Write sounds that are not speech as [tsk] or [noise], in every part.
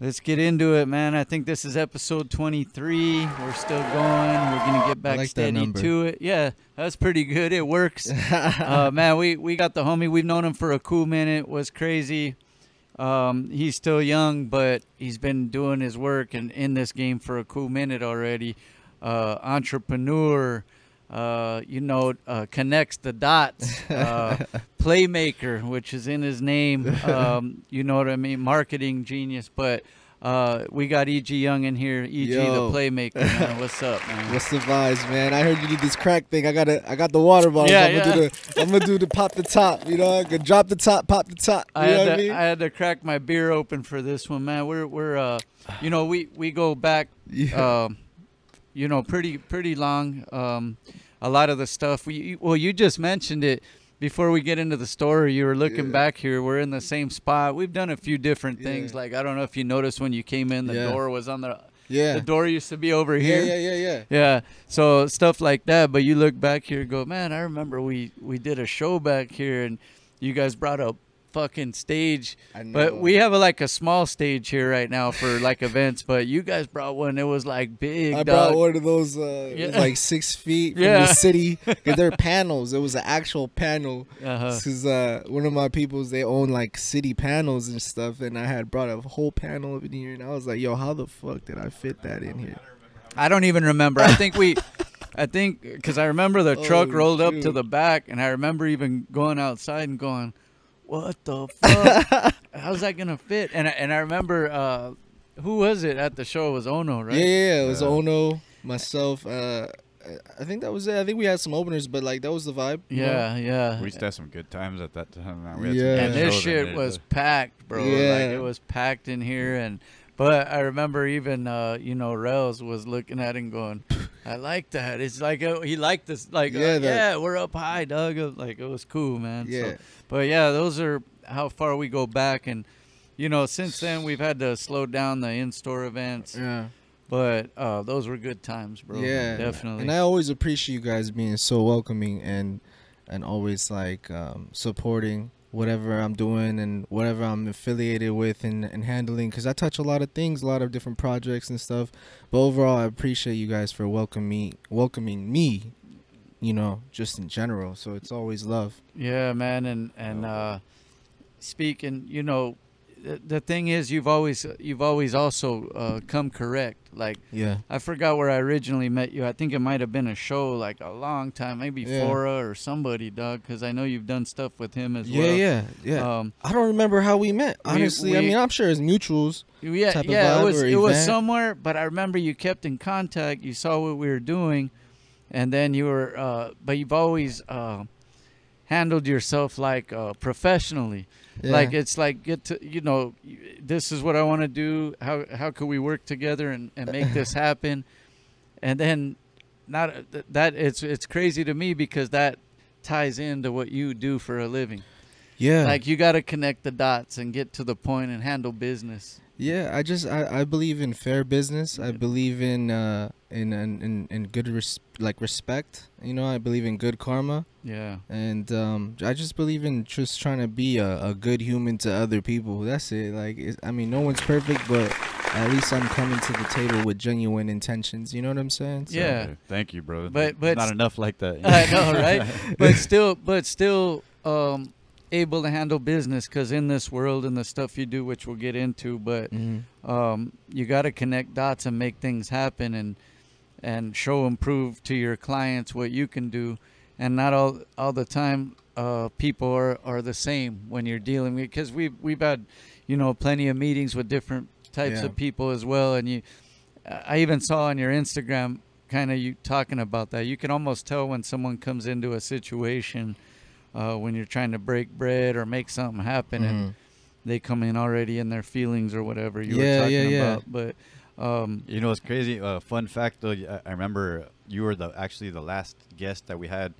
Let's get into it, man. I think this is episode 23. We're still going. We're gonna get back like steady to it. Yeah, that's pretty good. It works. [laughs] uh, man, we we got the homie. We've known him for a cool minute. Was crazy. Um, he's still young, but he's been doing his work and in this game for a cool minute already. Uh, entrepreneur. Uh, you know, uh, connects the dots. [laughs] Playmaker, which is in his name. [laughs] Um, you know what I mean? Marketing genius. But uh, we got E.G. Young in here. E.G. The playmaker. Man. [laughs] What's up, man? What's the vibes, man? I heard you did this crack thing. I got I got the water bottle. Yeah, I'm gonna do the I'm gonna do the pop the top. You know, I could drop the top, pop the top. You I know had, what to, I mean? I had to crack my beer open for this one, man. We're we're uh, you know, we we go back, [laughs] Yeah. um, you know, pretty pretty long. Um, a lot of the stuff we well, you just mentioned it before we get into the story. You were looking Yeah. back here. We're in the same spot. We've done a few different things. Yeah. Like I don't know if you noticed when you came in, the Yeah. door was on the yeah. the door used to be over here. yeah, yeah, yeah. Yeah, so stuff like that. But you look back here and go, man, I remember we we did a show back here, and you guys brought a fucking stage. I know. But we have a, like a small stage here right now for like events. But you guys brought one. It was like big. I dog. brought one of those uh, Yeah. like six [laughs] feet from Yeah. the city. Cause they're panels. It was an actual panel. Uh-huh. Because uh, one of my peoples, they own like city panels and stuff, and I had brought a whole panel up in here, and I was like, "Yo, how the fuck did I fit that in here?" I don't even remember. I think we. I think because I remember the [laughs] truck Oh, rolled up to the back, and I remember even going outside and going, "What the [laughs] fuck? How's that gonna fit?" And I, and I remember uh, who was it at the show? It was Ono, right? Yeah, yeah, yeah, it was Uh, Ono, myself. Uh, I think that was it. I think we had some openers, but like that was the vibe. you know? Yeah, yeah. We used to have some good times at that time. Man. We had Yeah. some and this shit was packed, bro. Like Yeah. it was packed in here, and but I remember even uh, you know Rels was looking at it and going, "I like that." It's like uh, he liked this, like yeah, Yeah, uh, yeah, we're up high, Doug. Uh, Like it was cool, man. So- Yeah. but yeah, those are how far we go back, and you know since then we've had to slow down the in-store events, Yeah. but uh, those were good times, bro. Yeah, definitely. And I always appreciate you guys being so welcoming and and always like um, supporting whatever I'm doing and whatever I'm affiliated with and, and handling because I touch a lot of things, a lot of different projects and stuff. But overall, I appreciate you guys for welcoming me, welcoming me. You know, just in general. So it's always love. Yeah, man, and and uh, speaking, you know, the, thing is, you've always you've always also uh, come correct. Like Yeah. I forgot where I originally met you. I think it might have been a show like a long time, maybe Yeah. Fora or somebody, Doug, because I know you've done stuff with him as Yeah, well. yeah, yeah. Um, I don't remember how we met. we- Honestly, I mean, I'm sure it's mutuals. yeah, type of yeah. It was it was somewhere, but I remember you kept in contact. You saw what we were doing, and then you were. Uh, but you've always uh, handled yourself like uh, professionally. Yeah. Like it's like get to you know, this is what I want to do. How how could we work together and, and make this [laughs] happen? And then, not that it's it's crazy to me because that ties into what you do for a living. yeah. Like you got to connect the dots and get to the point and handle business. Yeah, I just I, I believe in fair business. I believe in uh in in in, in good res- like respect. You know, I believe in good karma, Yeah. and um I just believe in just trying to be a, a good human to other people. That's it. Like it's, I mean, no one's perfect, but at least I'm coming to the table with genuine intentions. You know what I'm saying? So, Yeah. Thank you, bro. But- but not s- enough like that. [laughs] I know, right? [laughs] but still, but still, um, able to handle business because in this world and the stuff you do, which we'll get into, but Mhm. um, you got to connect dots and make things happen and and show and prove to your clients what you can do, and not all all the time. Uh, people are, are the same when you're dealing with because we've we've had you know plenty of meetings with different types Yeah. of people as well, and you. I even saw on your Instagram kind of you talking about that. You can almost tell when someone comes into a situation uh, when you're trying to break bread or make something happen, and Mhm. they come in already in their feelings or whatever you Yeah, were talking yeah, yeah. about. But um, You know, it's crazy. Uh, fun fact though, I- remember you were the actually the last guest that we had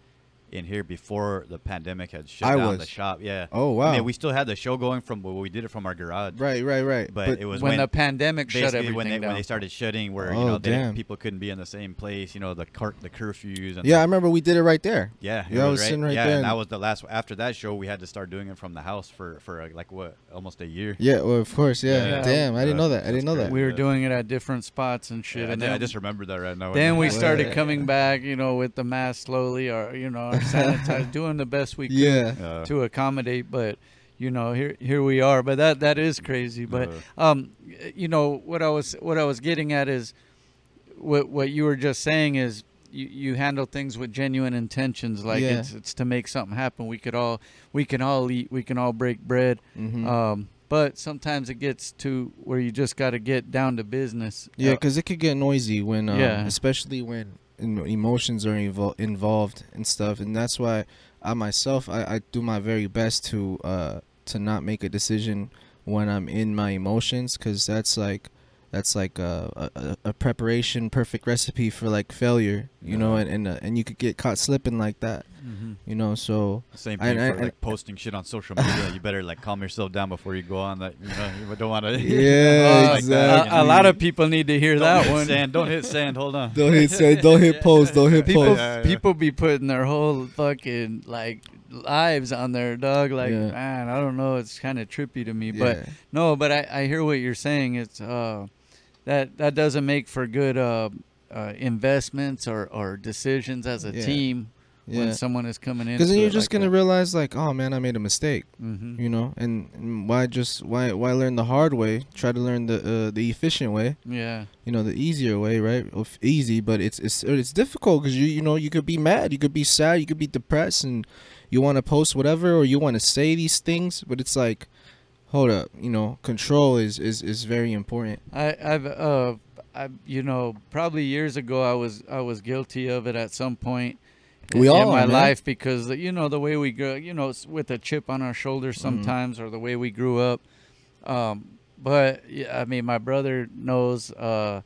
in here before the pandemic had shut I down was. the shop. Yeah. Oh wow. I mean, we still had the show going from well, we did it from our garage. right, right, right. But, it was when, when, the pandemic shut basically everything when they down. when they started shutting, where you Oh, know they people couldn't be in the same place. You know the car- the curfews and yeah, I remember we did it right there. yeah, it Yeah, I was sitting right yeah, there and and- that was the last. After that show, we had to start doing it from the house for for uh, like what almost a year. Yeah, well, of course. Yeah. Yeah. Damn, I didn't know that. I didn't that's know that. we were Yeah. doing it at different spots and shit. Yeah, I, and ju- I then, just remembered that right now. then we started coming back, you know, with the mask slowly, or you know, our [laughs] sanitize, [laughs] doing the best we could Yeah. Uh, to accommodate. But you know, here here we are. But that that is crazy. But um, you know what I was what I was getting at is what what you were just saying is you, you handle things with genuine intentions like Yeah. it's it's to make something happen we could all we can all eat we can all break bread Mhm. um but sometimes it gets to where you just got to get down to business Yeah, Uh, because it could get noisy when, um, Yeah. especially when em- emotions are evol- involved and stuff, and that's why I myself I, I do my very best to uh to not make a decision when I'm in my emotions, because that's like that's like a, a a preparation perfect recipe for like failure, you know, and and, uh, and you could get caught slipping like that, mhm. you know. So Same thing I- for I- like posting shit on social media. you better like calm yourself down before you go on that. You know, you don't want to. [laughs] yeah, [laughs] Uh, exactly. a, a lot of people need to hear Don't that hit one Sand. Don't hit sand. Hold on. don't hit say, [laughs] don't hit post, don't hit people post. Yeah, yeah. people be putting their whole fucking like lives on their dog like Yeah. man i don't know it's kind of trippy to me but No, but I, I hear what you're saying. It's uh, that that doesn't make for good uh, uh, investments or, or decisions as a Yeah. team Yeah. when someone is coming in. Because then you're just gonna realize like, oh man, I made a mistake, hmm you know, and, and why just why why learn the hard way? Try to learn the uh, the efficient way, Yeah, you know, the easier way, right? Easy, but it's it's it's difficult because you you know you could be mad, you could be sad, you could be depressed, and you want to post whatever or you want to say these things, but it's like, hold up, you know, control is is is very important. I, I've uh, I you know probably years ago I was I was guilty of it at some point. We in, all in my man. life because you know the way we grow, you know, with a chip on our shoulder Mm-hmm. sometimes, or the way we grew up. Um, but yeah, I mean, my brother knows. Uh,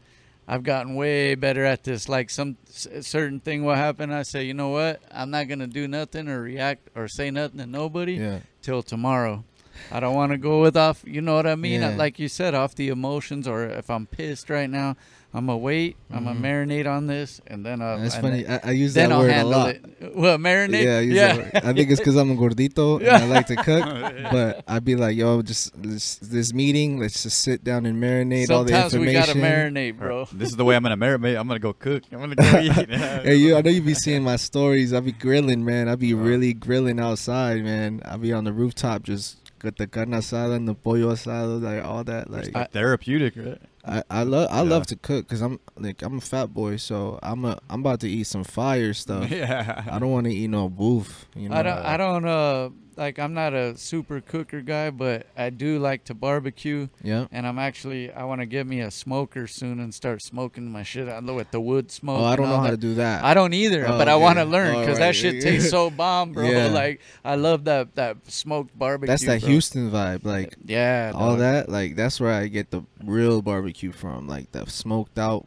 I've gotten way better at this. Like some s- certain thing will happen, I say, you know what? I'm not gonna do nothing or react or say nothing to nobody Yeah, till tomorrow. I don't want to go with off. You know what I mean? Yeah. Like you said, off the emotions, or if I'm pissed right now, I'm gonna wait. I'm gonna Mhm. marinate on this, and then uh, that's funny. I, I use then that I'll word a lot. it. Well, marinate. Yeah, I use yeah. that word. I think it's because I'm a gordito and I like to cook. [laughs] But I'd be like, yo, just this, this meeting, let's just sit down and marinate all the Sometimes we information. gotta marinate, bro. This is the way I'm gonna marinate. I'm gonna go cook. I'm gonna go [laughs] eat. [laughs] Hey, you, I know you be seeing my stories. I be grilling, man. I be really grilling outside, man. I be on the rooftop just with the carne asada and the pollo asado, like all that. Like I- therapeutic, right? I, I love I Yeah. love to cook because I'm like I'm a fat boy, so I'm a I'm about to eat some fire [laughs] stuff. yeah. I don't want to eat no boof. You know. I don't. I don't. Uh, like I'm not a super cooker guy, but I do like to barbecue, Yeah. and I'm actually I want to get me a smoker soon and start smoking my shit I out with the wood smoke. Oh, I don't know all how that. to do that. I don't either, Oh, but I want to learn because that shit tastes so [laughs] bomb, bro. Yeah. Like I love that that smoked barbecue. That's that bro. Houston vibe, like Yeah, all dog. that. Like that's where I get the real barbecue from, like the smoked out.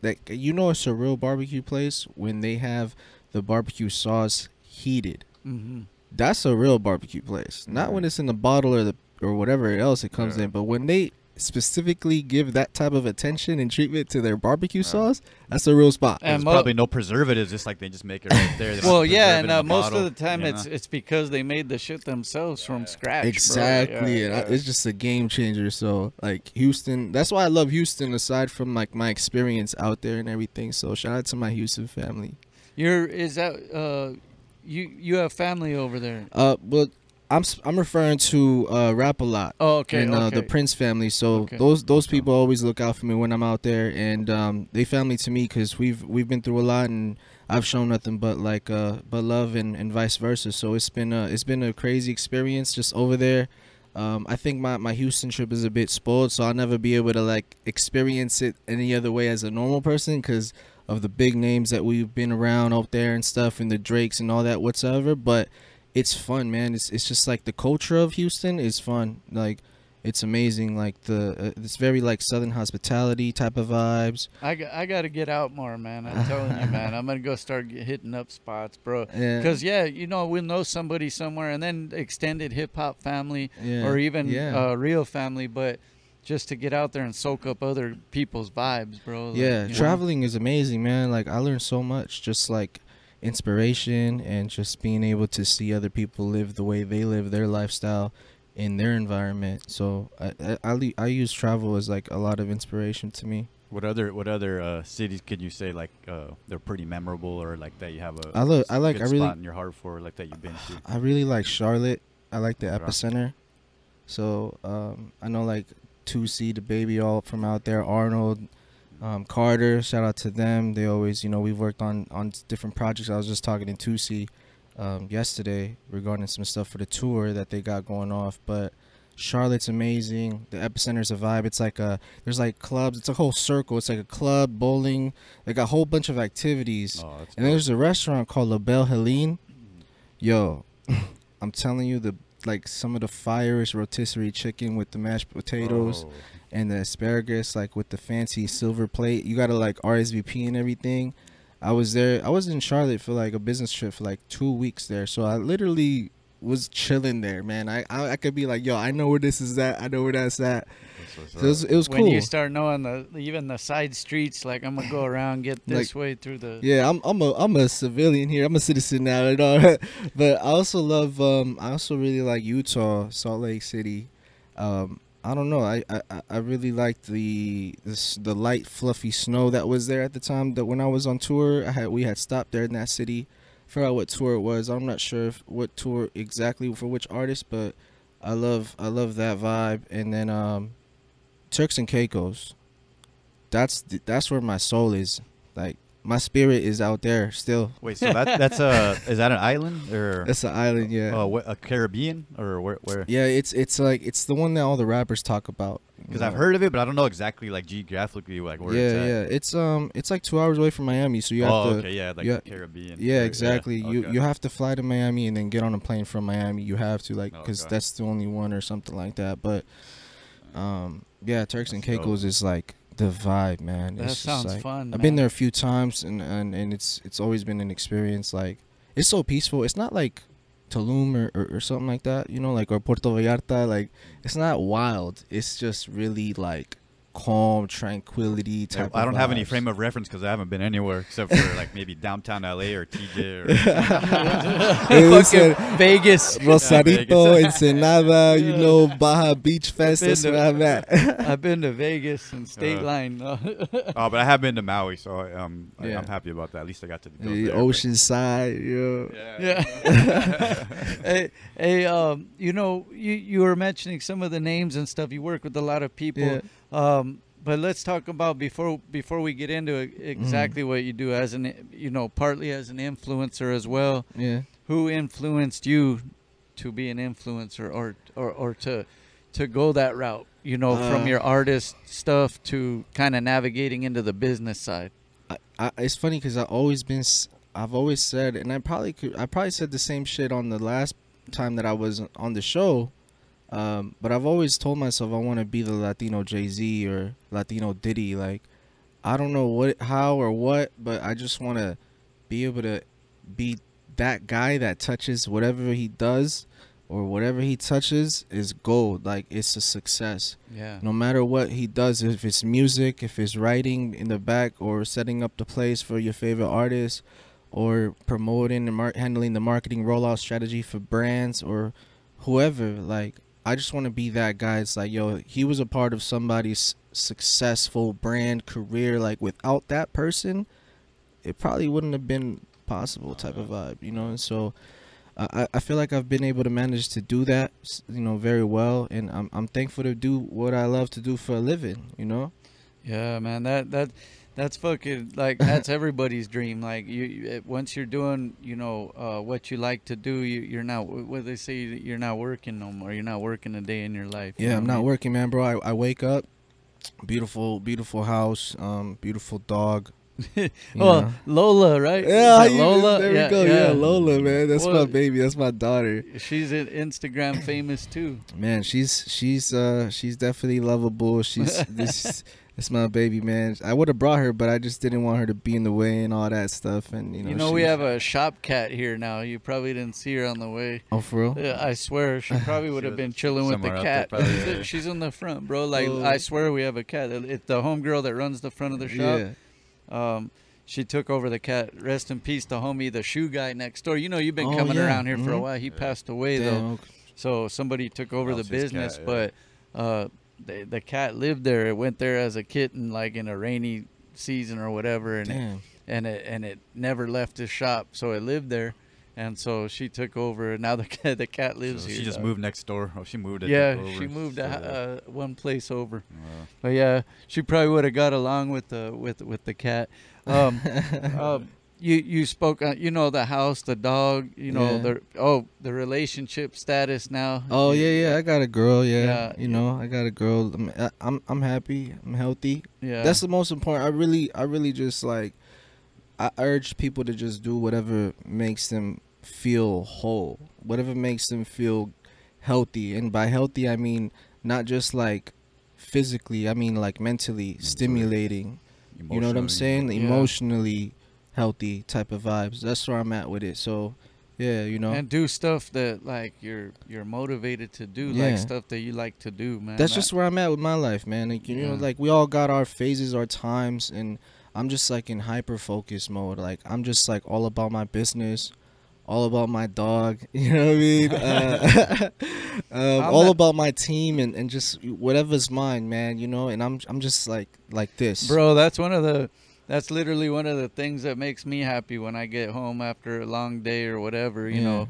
That you know, it's a real barbecue place when they have the barbecue sauce heated. Mhm. That's a real barbecue place. Not when it's in the bottle or the or whatever else it comes Yeah. in, but when they specifically give that type of attention and treatment to their barbecue Yeah. sauce, that's a real spot. And There's mo- probably no preservatives. Just like they just make it right there. [laughs] Well, yeah, and uh, most bottle, of the time you it's know? it's because they made the shit themselves from scratch. Exactly. Yeah, and I, yeah. it's just a game changer. So like Houston, that's why I love Houston. Aside from like my experience out there and everything. So shout out to my Houston family. You're is that uh, you you have family over there? Uh, but I'm I'm referring to uh Rap-A-Lot. Oh, okay, and uh, okay. the Prince family. So Okay. those those people always look out for me when I'm out there, and um, they family to me because we've we've been through a lot, and I've shown nothing but like uh but love and, and vice versa. So it's been a it's been a crazy experience just over there. Um, I think my, my Houston trip is a bit spoiled, so I'll never be able to like experience it any other way as a normal person because of the big names that we've been around out there and stuff, and the Drakes and all that whatsoever. But it's fun, man. It's it's just like the culture of Houston is fun. Like it's amazing. Like the uh, it's very like southern hospitality type of vibes. I, got, I got to get out more, man. I'm telling you, man. I'm gonna go start hitting up spots, bro. [laughs] Yeah. Because yeah, you know we'll know somebody somewhere, and then extended hip hop family, Yeah. or even yeah. uh, real family, but just to get out there and soak up other people's vibes, bro. like, yeah, you know? traveling is amazing, man. Like I learned so much, just like inspiration and just being able to see other people live the way they live their lifestyle in their environment. So I I, I, use travel as like a lot of inspiration to me. What other what other uh, cities could you say like uh, they're pretty memorable or like that you have a I look- s- I like- I really- spot in your heart for like that you've been to? I really like Charlotte. I like the epicenter. So um, I know like 2C, DaBaby, all from out there. Arnold, um, Carter, shout out to them. They always, you know, we've worked on on different projects. I was just talking to 2C um, yesterday regarding some stuff for the tour that they got going off. But Charlotte's amazing. The epicenter's a vibe. It's like a there's like clubs. It's a whole circle. It's like a club, bowling. Like a whole bunch of activities. Oh, And there's a restaurant called La Belle Helene. Yo, [laughs] I'm telling you, the like some of the firest rotisserie chicken with the mashed potatoes Oh. and the asparagus, like with the fancy silver plate. You gotta like RSVP and everything. I was there. I was in Charlotte for like a business trip for like two weeks there. So I literally was chilling there, man. I I, I could be like, yo, I know where this is at. I know where that's at. That's So it was, up. it was when cool. you start knowing the even the side streets, like I'm gonna go [sighs] around get this way through the. Yeah, I'm I'm a I'm a civilian here. I'm a citizen now and all that. But I also love um I also really like Utah, Salt Lake City. Um I don't know. I I, I- I really liked the this, the light fluffy snow that was there at the time that when I was on tour. I had we had stopped there in that city. Forgot what tour it was. I'm not sure if, what tour exactly for which artist, but I love I love that vibe. And then um Turks and Caicos. That's the, that's where my soul is. Like my spirit is out there still. Wait, so that that's a [laughs] is that an island or That's an island, yeah. uh, what, a Caribbean or where where? yeah, it's it's like it's the one that all the rappers talk about. You Because I've heard of it, but I don't know exactly like geographically like where yeah, it's at. yeah. It's um it's like two hours away from Miami, so you have oh, to okay, yeah, like you ha- Caribbean. Yeah, exactly. You okay. you have to fly to Miami and then get on a plane from Miami. You have to like because Okay. that's the only one or something like that. But um yeah, Turks and That's dope. Caicos is like the vibe, man. That It's sounds like- fun. I've been there a few times and, and and it's it's always been an experience like it's so peaceful. It's not like Tulum or, or, or something like that, you know, like or Puerto Vallarta. Like it's not wild. It's just really like calm, tranquility type. I of don't have any frame of reference because I haven't been anywhere except for like maybe [laughs] downtown LA or TJ or [laughs] Hey, listen, Fucking Vegas. [laughs] Rosarito, Vegas. Ensenada, you know, Baja Beach Fest. been That's to- where I'm at. I've been to Vegas and State Uh, Line. oh, but I have been to Maui, so I, um, I, Yeah. I'm happy about that. At least I got to go the there, ocean side, yo. but- Yeah. Yeah. hey, hey, um, you know, you you were mentioning some of the names and stuff. You work with a lot of people. Yeah. Um, but let's talk about before before we get into it, exactly Mm-hmm. what you do as an you know partly as an influencer as well. Yeah. Who influenced you to be an influencer or or, or to to go that route? You know, Uh, from your artist stuff to kind of navigating into the business side. I, I, it's funny because I've always been, I've always said, and I probably could, I probably said the same shit on the last time that I was on the show, um, but I've always told myself I want to be the Latino Jay Z or Latino Diddy. Like, I don't know what, how or what, but I just want to be able to be that guy that touches whatever he does or whatever he touches is gold. Like, it's a success Yeah. no matter what he does if it's music if it's writing in the back or setting up the place for your favorite artist or promoting and handling the marketing rollout strategy for brands or whoever like i just want to be that guy it's like yo he was a part of somebody's successful brand career like without that person it probably wouldn't have been possible type of vibe you know and so I, I feel like I've been able to manage to do that, you know, very well, and I'm I'm thankful to do what I love to do for a living, you know. Yeah, man, that that that's fucking like that's everybody's dream. Like you, once you're doing, you know, uh, what you like to do, you, you're not. What they say, you're not working no more. You're not working a day in your life. you Yeah, I'm not mean? working, man, bro. I, I wake up, beautiful, beautiful house, um, beautiful dog, [laughs] well? Lola, right? Yeah, Lola. There yeah, we go. Yeah. Lola, man. That's Well- my baby. That's my daughter. She's in Instagram famous too. Man, she's she's uh she's definitely lovable. She's this. [laughs] It's my baby, man. I would have brought her, but I just didn't want her to be in the way and all that stuff. And you know, You know, we have a shop cat here now. You probably didn't see her on the way. Oh, for real? Yeah, I swear, she [laughs] probably would have been chilling with the somewhere out there, cat. [laughs] She's- yeah. In the front, bro. Like Oh. I swear, we have a cat. It- It's the homegirl that runs the front of the shop. Yeah. Um, she took over the cat. Rest in peace, the homie, the shoe guy next door. You know, you've been Oh, coming yeah. around here for a Mhm. while. He Yeah. passed away though, so somebody took over the business. cat, yeah. But uh, the, the cat lived there. It went there as a kitten, like in a rainy season or whatever, and it, and it and it never left his shop. So it lived there, and so she took over. and Now the [laughs] cat the cat lives So here. she just dog. moved next door. Oh, she moved. It Yeah, she moved So, uh, one place over. But yeah, she probably would have got along with the with with the cat. Um, [laughs] um, you you spoke on you know the house, the dog, you know Yeah. the oh the relationship status now. Oh yeah, yeah. I got a girl. Yeah, Yeah, you yeah. know, I got a girl. I'm, I- I'm, I'm happy. I'm healthy. yeah. That's the most important. I really, I really just like. I urge people to just do whatever makes them feel whole, whatever makes them feel healthy, and by healthy I mean not just like physically. I mean like mentally stimulating. You know what I'm saying? Yeah. Emotionally healthy type of vibes. That's where I'm at with it. So, yeah, you know. and do stuff that like you're you're motivated to do, Yeah. like stuff that you like to do, man. That's That- just where I'm at with my life, man. Like you know, like we all got our phases, our times, and I'm just like in hyper focus mode. Like I'm just like all about my business, all about my dog. [laughs] You know what I mean? [laughs] Uh, [laughs] um, all about my team and, and just whatever's mine, man. You know, and I'm I'm just like like this, bro. That's one of the. That's literally one of the things that makes me happy when I get home after a long day or whatever. You Yeah. know,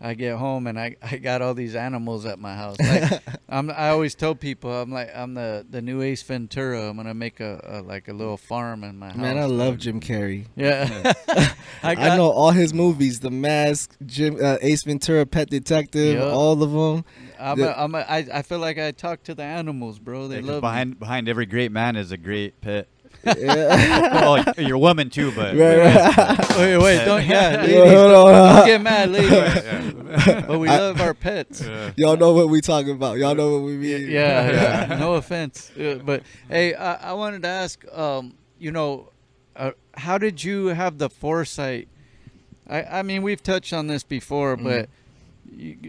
I get home and I, I got all these animals at my house. Like [laughs] I'm I always tell people I'm like I'm the the new Ace Ventura. I'm gonna make a, a like a little farm in my house. Man, I love Jim Carrey. Yeah, [laughs] [laughs] I I, know all his movies: The Mask, Jim, uh, Ace Ventura, Pet Detective, Yeah. all of them. I'm a, I'm a, I, I feel like I talk to the animals, bro. They Yeah, 'cause love me. behind behind every great man is a great pet. Yeah. well, you're a woman too, but Right, right. Wait, wait, don't yeah, ladies, Hold on, hold don't get mad, ladies. [laughs] Yeah. But we love our pets. Yeah. Y'all know what we talking about. Y'all know what we mean. yeah, yeah. [laughs] no offense, uh, but hey, I, I wanted to ask, um, you know, uh, how did you have the foresight? I, I mean, we've touched on this before, Mhm. but you,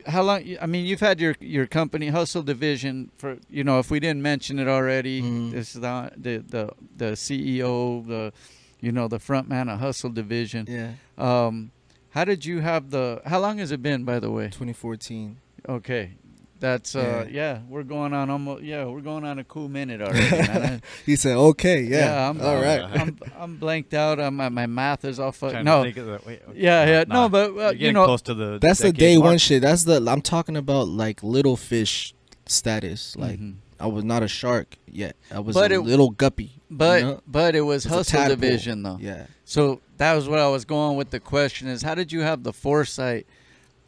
how long? I mean, you've had your your company Hustle Division for you know, if we didn't mention it already, Mhm. this is the the the, the CEO, the you know, the front man of Hustle Division. Yeah. Um, how did you have the? How long has it been, by the way? 2014. Okay. That's uh yeah. we're going on almost yeah, we're going on a cool minute already, man. [laughs] He said, "Okay, yeah, Yeah, I'm- all right." I, am I'm blanked out. I'm, my my math is all fucked. No. of the, wait, okay, Yeah, yeah. nah, No, but, uh, you're you know- close to the. That's the day mark. one shit. That's the I'm talking about like little fish status. Like Mhm. I was not a shark yet. I was But a it- little guppy. But you know? but it was It's a hustle division though. Yeah. So that was what I was going with the question is how did you have the foresight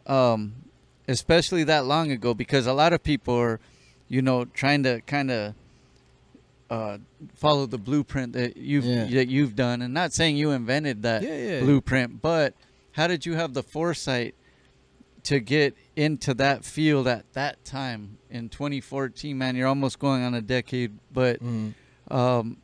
um especially that long ago because a lot of people are you know trying to kind of uh follow the blueprint that you've Yeah. that you've done and not saying you invented that Yeah, yeah. blueprint but how did you have the foresight to get into that field at that time in 2014 man you're almost going on a decade but Mm. um,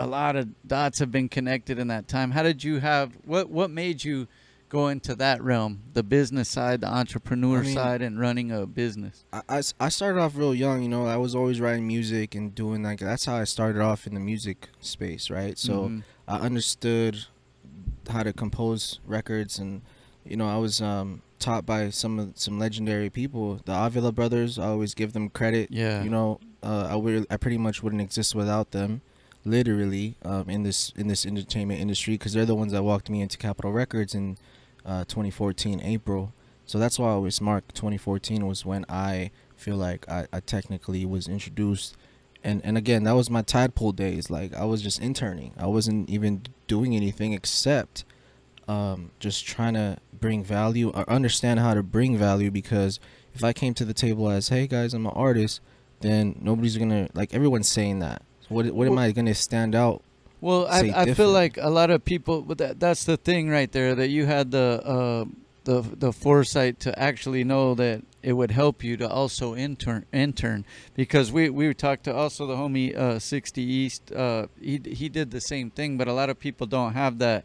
a lot of dots have been connected in that time. How did you have what what made you go into that realm, the business side, the entrepreneur I mean- side, and running a business? I I started off real young, you know. I was always writing music and doing like that's how I started off in the music space, right? So Mhm. I understood how to compose records, and you know, I was um, taught by some of some legendary people, the Avila brothers. I always give them credit. Yeah. You know, uh, I would I pretty much wouldn't exist without them, literally, um, in this in this entertainment industry, because they're the ones that walked me into Capitol Records in uh, 2014 April. So that's why I always mark 2014 was when I feel like I, I technically was introduced. And and again that was my tadpole days. Like i was just interning. I wasn't even doing anything except um, just trying to bring value or understand how to bring value because if i came to the table as hey guys i'm an artist then nobody's gonna like everyone's saying that. So what, what am i gonna stand out Well, I, I feel like a lot of people, but that, that's the thing right there that you had the uh, the the foresight to actually know that it would help you to also intern intern because we we talked to also the homie uh, 60 East. Uh, he he did the same thing, but a lot of people don't have that.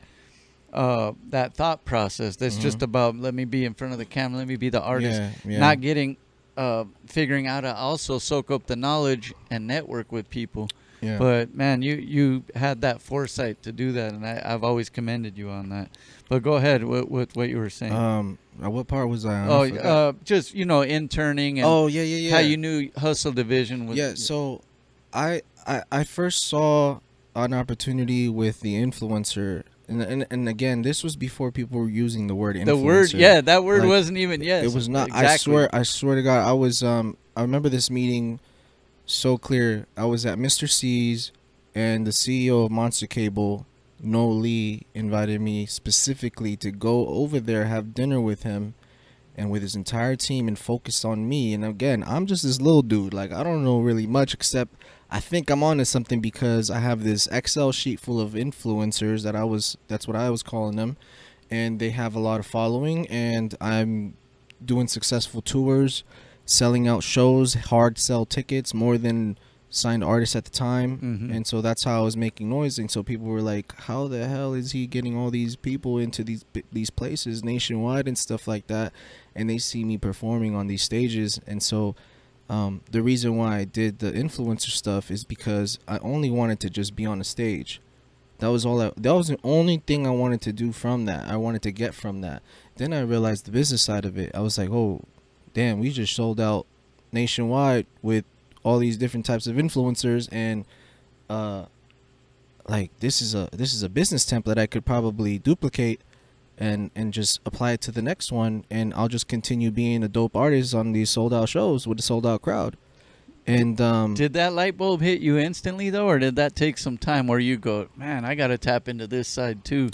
Uh, that thought process that's just Mhm. about let me be in front of the camera let me be the artist Yeah, yeah. not getting uh figuring out to also soak up the knowledge and network with people yeah. but man, you you had that foresight to do that, and I, I've always commended you on that. But go ahead with, with what you were saying. um, uh, what part was I on? Oh, forgot. uh, just you know, interning and oh yeah, yeah, yeah. how you knew Hustle Division was. yeah so I, I i first saw an opportunity with the influencer and, and and again this was before people were using the word influencer the word, yeah, that word Like, wasn't even yes. it was not i swear i swear to god i was um i remember this meeting so clear. I was at mr c's and the ceo of monster cable Noel Lee invited me specifically to go over there have dinner with him and with his entire team and focus on me. And again i'm just this little dude. Like i don't know really much except i think i'm onto something because i have this excel sheet full of influencers that i was that's what i was calling them and they have a lot of following and i'm doing successful tours selling out shows hard sell tickets more than signed artists at the time. Mhm. and so that's how i was making noise. And so people were like how the hell is he getting all these people into these these places nationwide and stuff like that? And they see me performing on these stages. And so um, the reason why i did the influencer stuff is because i only wanted to just be on a stage. That was all I, that was the only thing i wanted to do from that. I wanted to get from that. Then i realized the business side of it. I was like oh damn we just sold out nationwide with all these different types of influencers and uh like this is a this is a business template i could probably duplicate and and just apply it to the next one and i'll just continue being a dope artist on these sold out shows with a sold out crowd and um Did that light bulb hit you instantly though, or did that take some time where you go, man, I got to tap into this side too?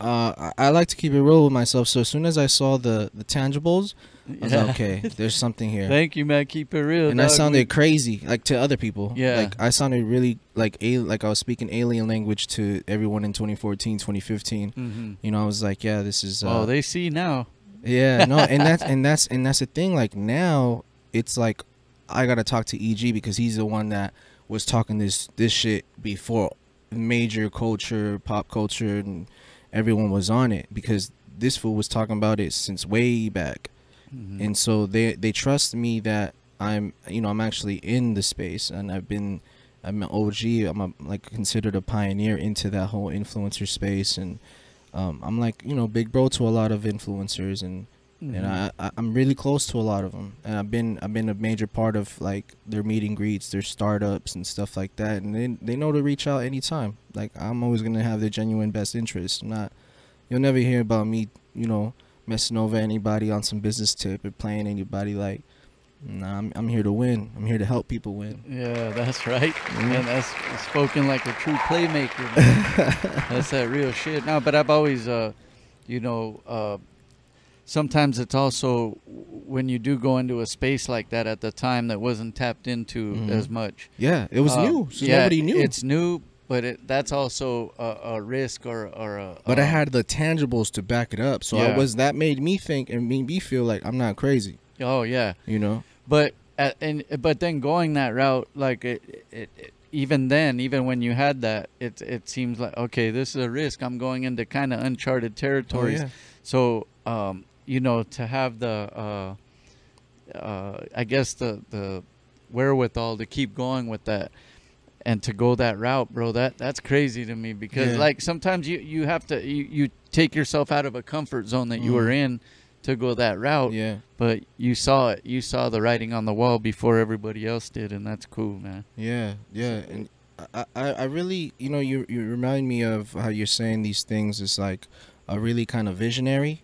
Uh I, like to keep it real with myself so as soon as i saw the the tangibles i was like okay [laughs] there's something here Thank you, man. Keep it real. and I sounded crazy, like to other people. Yeah. like I sounded really like a like I was speaking alien language to everyone in 2014, 2015. Mhm. You know, I was like, yeah, this is. Uh, oh, they see now. yeah, no, [laughs] and that's and that's and that's the thing. Like now, it's like I gotta talk to EG because he's the one that was talking this this shit before major culture, pop culture, and everyone was on it because this fool was talking about it since way back. Mhm. and so they they trust me that I'm you know I'm actually in the space and I've been I'm an OG I'm a, like considered a pioneer into that whole influencer space. And um, I'm like you know big bro to a lot of influencers and and Mhm. I, I I'm really close to a lot of them and I've been I've been a major part of like their meet and greets their startups and stuff like that. And they they know to reach out anytime like I'm always gonna have their genuine best interest I'm not you'll never hear about me you know messing over anybody on some business tip or playing anybody like nah I'm, I'm here to win i'm here to help people win Yeah, that's right. Mhm. And that's spoken like a true playmaker. [laughs] That's that real shit. No, but I've always, uh, you know, uh, sometimes it's also when you do go into a space like that at the time that wasn't tapped into Mhm. as much. yeah it was Uh, new so yeah, nobody knew It's new, but it, that's also a, a risk or or a. but i uh, had the tangibles to back it up so i was that made me think and made me feel like i'm not crazy Oh yeah. you know But at, and but then going that route, like it, it, it, even then, even when you had that, it it seems like okay, this is a risk. I'm going into kind of uncharted territories. oh, yeah. So um, you know, to have the uh, uh, I guess the the wherewithal to keep going with that and to go that route, bro, that that's crazy to me because Yeah. like sometimes you you have to you, you take yourself out of a comfort zone that you were Mhm. in to go that route yeah but you saw it you saw the writing on the wall before everybody else did and that's cool man Yeah, yeah, and I, I, I really, you know, you you remind me of how you're saying these things is like a really kind of visionary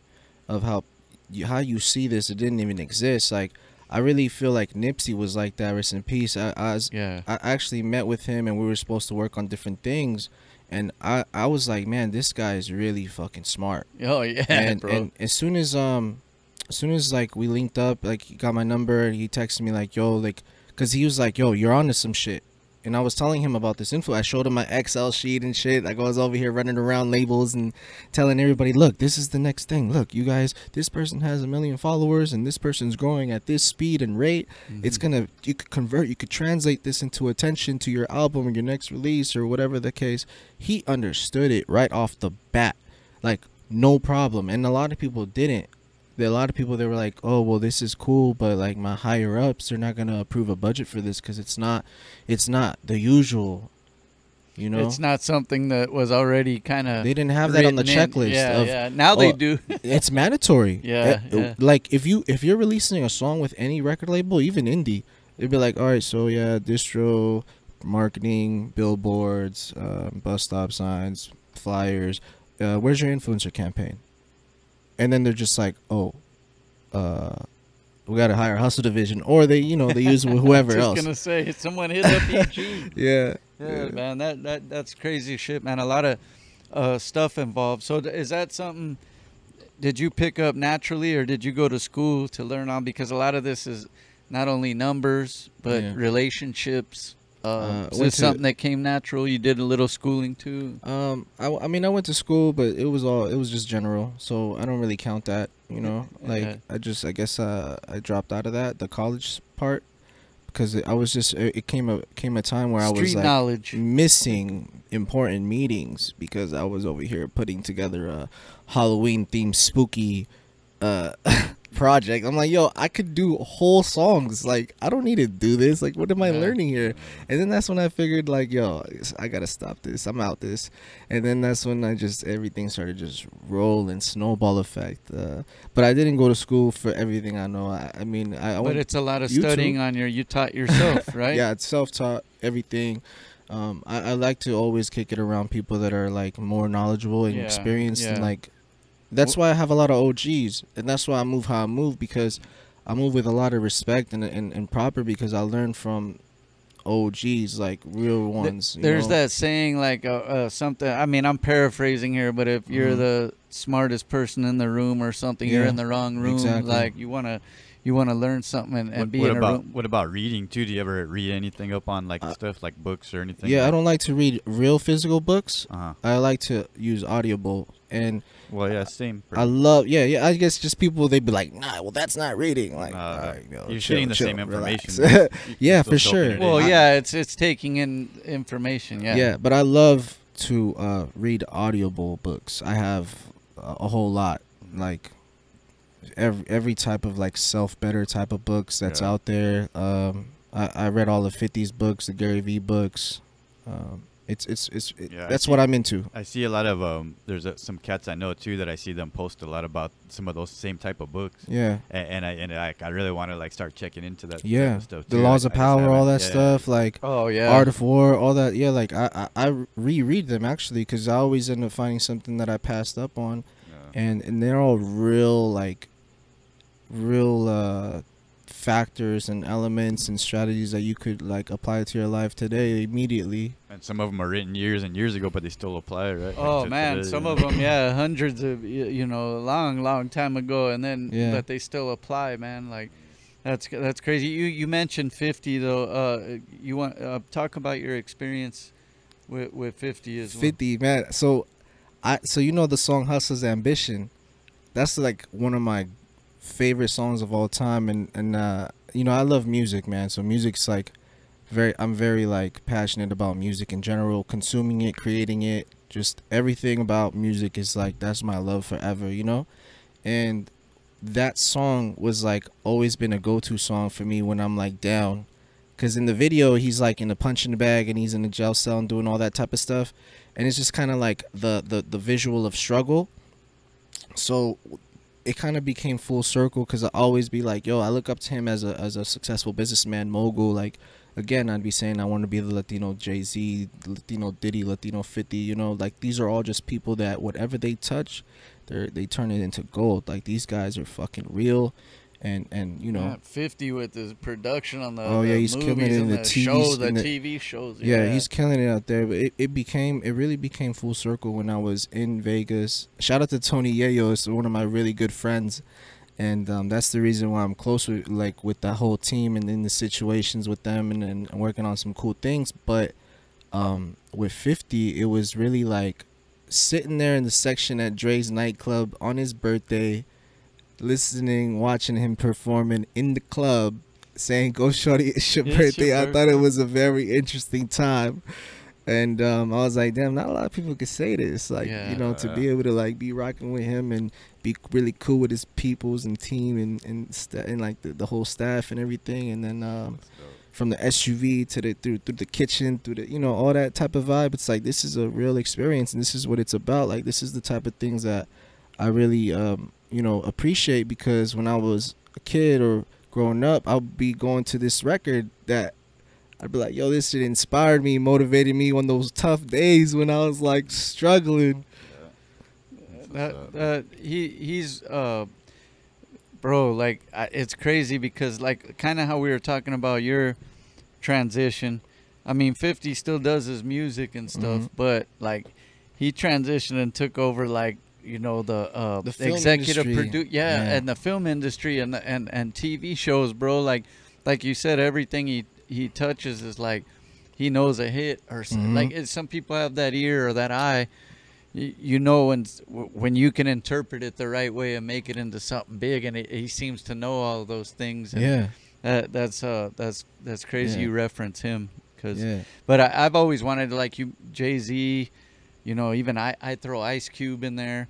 of how you, how you see this. It didn't even exist. Like I really feel like Nipsey was like that. Rest in peace. I, I was, yeah I actually met with him and we were supposed to work on different things, and I I was like, man, this guy is really fucking smart. [laughs] oh yeah and, bro and as soon as um as soon as like we linked up like he got my number and he texted me like yo like because he was like yo you're on to some shit and I was telling him about this info. I showed him my Excel sheet and shit. Like I was over here running around labels and telling everybody, look, this is the next thing. Look, you guys, this person has a million followers and this person's growing at this speed and rate. Mm-hmm. It's gonna you could convert, you could translate this into attention to your album or your next release or whatever the case. He understood it right off the bat, like no problem. And a lot of people didn't. There a lot of people they were like, "Oh, well, this is cool, but like my higher ups, they're not gonna approve a budget for this because it's not, it's not the usual." You know, It's not something that was already kind of. they didn't have that on the checklist. Yeah, of, yeah. Now they oh, do. [laughs] it's mandatory. Yeah, Uh, yeah. Like if you if you're releasing a song with any record label, even indie, it'd be like, all right, so yeah, distro, marketing, billboards, um, bus stop signs, flyers. Uh, where's your influencer campaign? And then they're just like, oh, uh, we got to hire hustle division, or they, you know, they use [laughs] whoever Just else. gonna say someone hit up EG. [laughs] Yeah. Yeah, man, that, that that's crazy shit, man. A lot of uh, stuff involved. So is that something? Did you pick up naturally, or did you go to school to learn on? Because a lot of this is not only numbers, but Yeah. relationships. Uh, Uh, went this to- something that came natural? You did a little schooling too. Um, I, I mean, I went to school, but it was all it was just general, so I don't really count that. You know, like Yeah. I just I guess uh, I dropped out of that the college part because I was just it came a came a time where I was like knowledge. missing important meetings because I was over here putting together a Halloween themed spooky uh [laughs] project. I'm like, yo, I could do whole songs. Like, I don't need to do this. Like, what am I Yeah. learning here? And then that's when I figured, like, yo, I gotta stop this. I'm out this. And then that's when I just everything started just rolling, snowball effect. Uh, but I didn't go to school for everything I know. I, I mean, I, I But went it's a lot of YouTube. studying on your. You taught yourself, [laughs] right? yeah, it's self-taught everything. Um, I, I like to always kick it around people that are like more knowledgeable and Yeah, experienced, and like that's why I have a lot of OGs, and that's why I move how I move because I move with a lot of respect and and, and proper because I learned from OGs like real Th- ones. you There's know? that saying like uh, uh, something. I mean, I'm paraphrasing here, but if you're Mhm. the smartest person in the room or something, you're in the wrong room. exactly. Like you wanna, you wanna learn something and, and What, be what in a about room. what about reading too? Do you ever read anything up on like Uh, stuff like books or anything? Yeah, I don't like to read real physical books. Uh huh. I like to use Audible and Well, yeah, same. I love yeah yeah I guess just people they'd be like nah well that's not reading like Nah, all but right, yo, you're chill, getting the chill, same information. [laughs] Yeah, for sure. it in. Well, yeah, it's it's taking in information. Yeah. Yeah. but I love to uh, read audible books. I have a, a whole lot, like every every type of like self better type of books that's Yeah. out there. Um, I, I read all the fifties books, the Gary Vee books. Um, it's it's it's it, Yeah, that's see- what I'm into. I see a lot of um. There's uh, some cats I know too that I see them post a lot about some of those same type of books. Yeah, And, and I and I, I really want to like start checking into that. type yeah. of stuff The laws I- of power, all that yeah. stuff, like. Oh yeah. Art of War, all that. Yeah, like I I, I reread them actually because I always end up finding something that I passed up on. Yeah. and and they're all real like real uh factors and elements and strategies that you could like apply to your life today immediately And some of them are written years and years ago, but they still apply, right? Oh to man, today, some you of them, yeah, hundreds of you know, long, long time ago, and then Yeah. but they still apply, man. Like that's that's crazy. You you mentioned fifty though. Uh, you want uh, talk about your experience with with fifty as well. 50 man so i so you know the song Hustler's Ambition that's like one of my favorite songs of all time and and uh you know i love music man. So music's like very i'm very like passionate about music in general consuming it creating it. Just everything about music is like that's my love forever you know? And that song was like always been a go-to song for me when i'm like down. Because in the video he's like in the punching the bag and he's in the jail cell and doing all that type of stuff. And it's just kind of like the, the the visual of struggle. So it kind of became full circle because i always be like yo i look up to him as a as a successful businessman mogul like again i'd be saying i want to be the latino jay-z latino diddy latino 50 you know like these are all just people that whatever they touch they they turn it into gold. Like these guys are fucking real and and you know Yeah, fifty with his production on the Oh, the yeah, he's killing it in and the the TV shows, the the- TV shows. yeah, he's killing it out there. But it, it became it really became full circle when I was in Vegas. Shout out to Tony Yayo, it's one of my really good friends. and um, that's the reason why I'm close with like with the whole team and in the situations with them and, and working on some cool things. But um, with 50, it was really like sitting there in the section at Drai's nightclub on his birthday, listening, watching him performing in the club, saying "Go Shorty, it's your birthday." your I thought it was a very interesting time. And um, I was like, damn, not a lot of people could say this. Like, Yeah. you know, to be able to like be rocking with him and be really cool with his peoples and team and and, sta and like the, the whole staff and everything. And then um, from the SUV to the through through the kitchen through the you know all that type of vibe. It's like this is a real experience and this is what it's about. Like this is the type of things that I really um, you know appreciate because when I was a kid or growing up, I'd be going to this record that I'd be like, yo, this shit inspired me, motivated me on those tough days when I was like struggling. that, that he he's uh bro like it's crazy because like kind of how we were talking about your transition i mean 50 still does his music and stuff Mhm. but like he transitioned and took over like you know the uh The executive industry. produ- yeah, Yeah. and the film industry and the, and and tv shows bro like like you said everything he he touches is like he knows a hit or Mhm. like it's, some people have that ear or that eye you, you know when when you can interpret it the right way and make it into something big and it, he seems to know all of those things and Yeah, that, that's uh that's that's crazy Yeah. you reference him because yeah, but I, I've always wanted to like you Jay Z you know even I I throw Ice Cube in there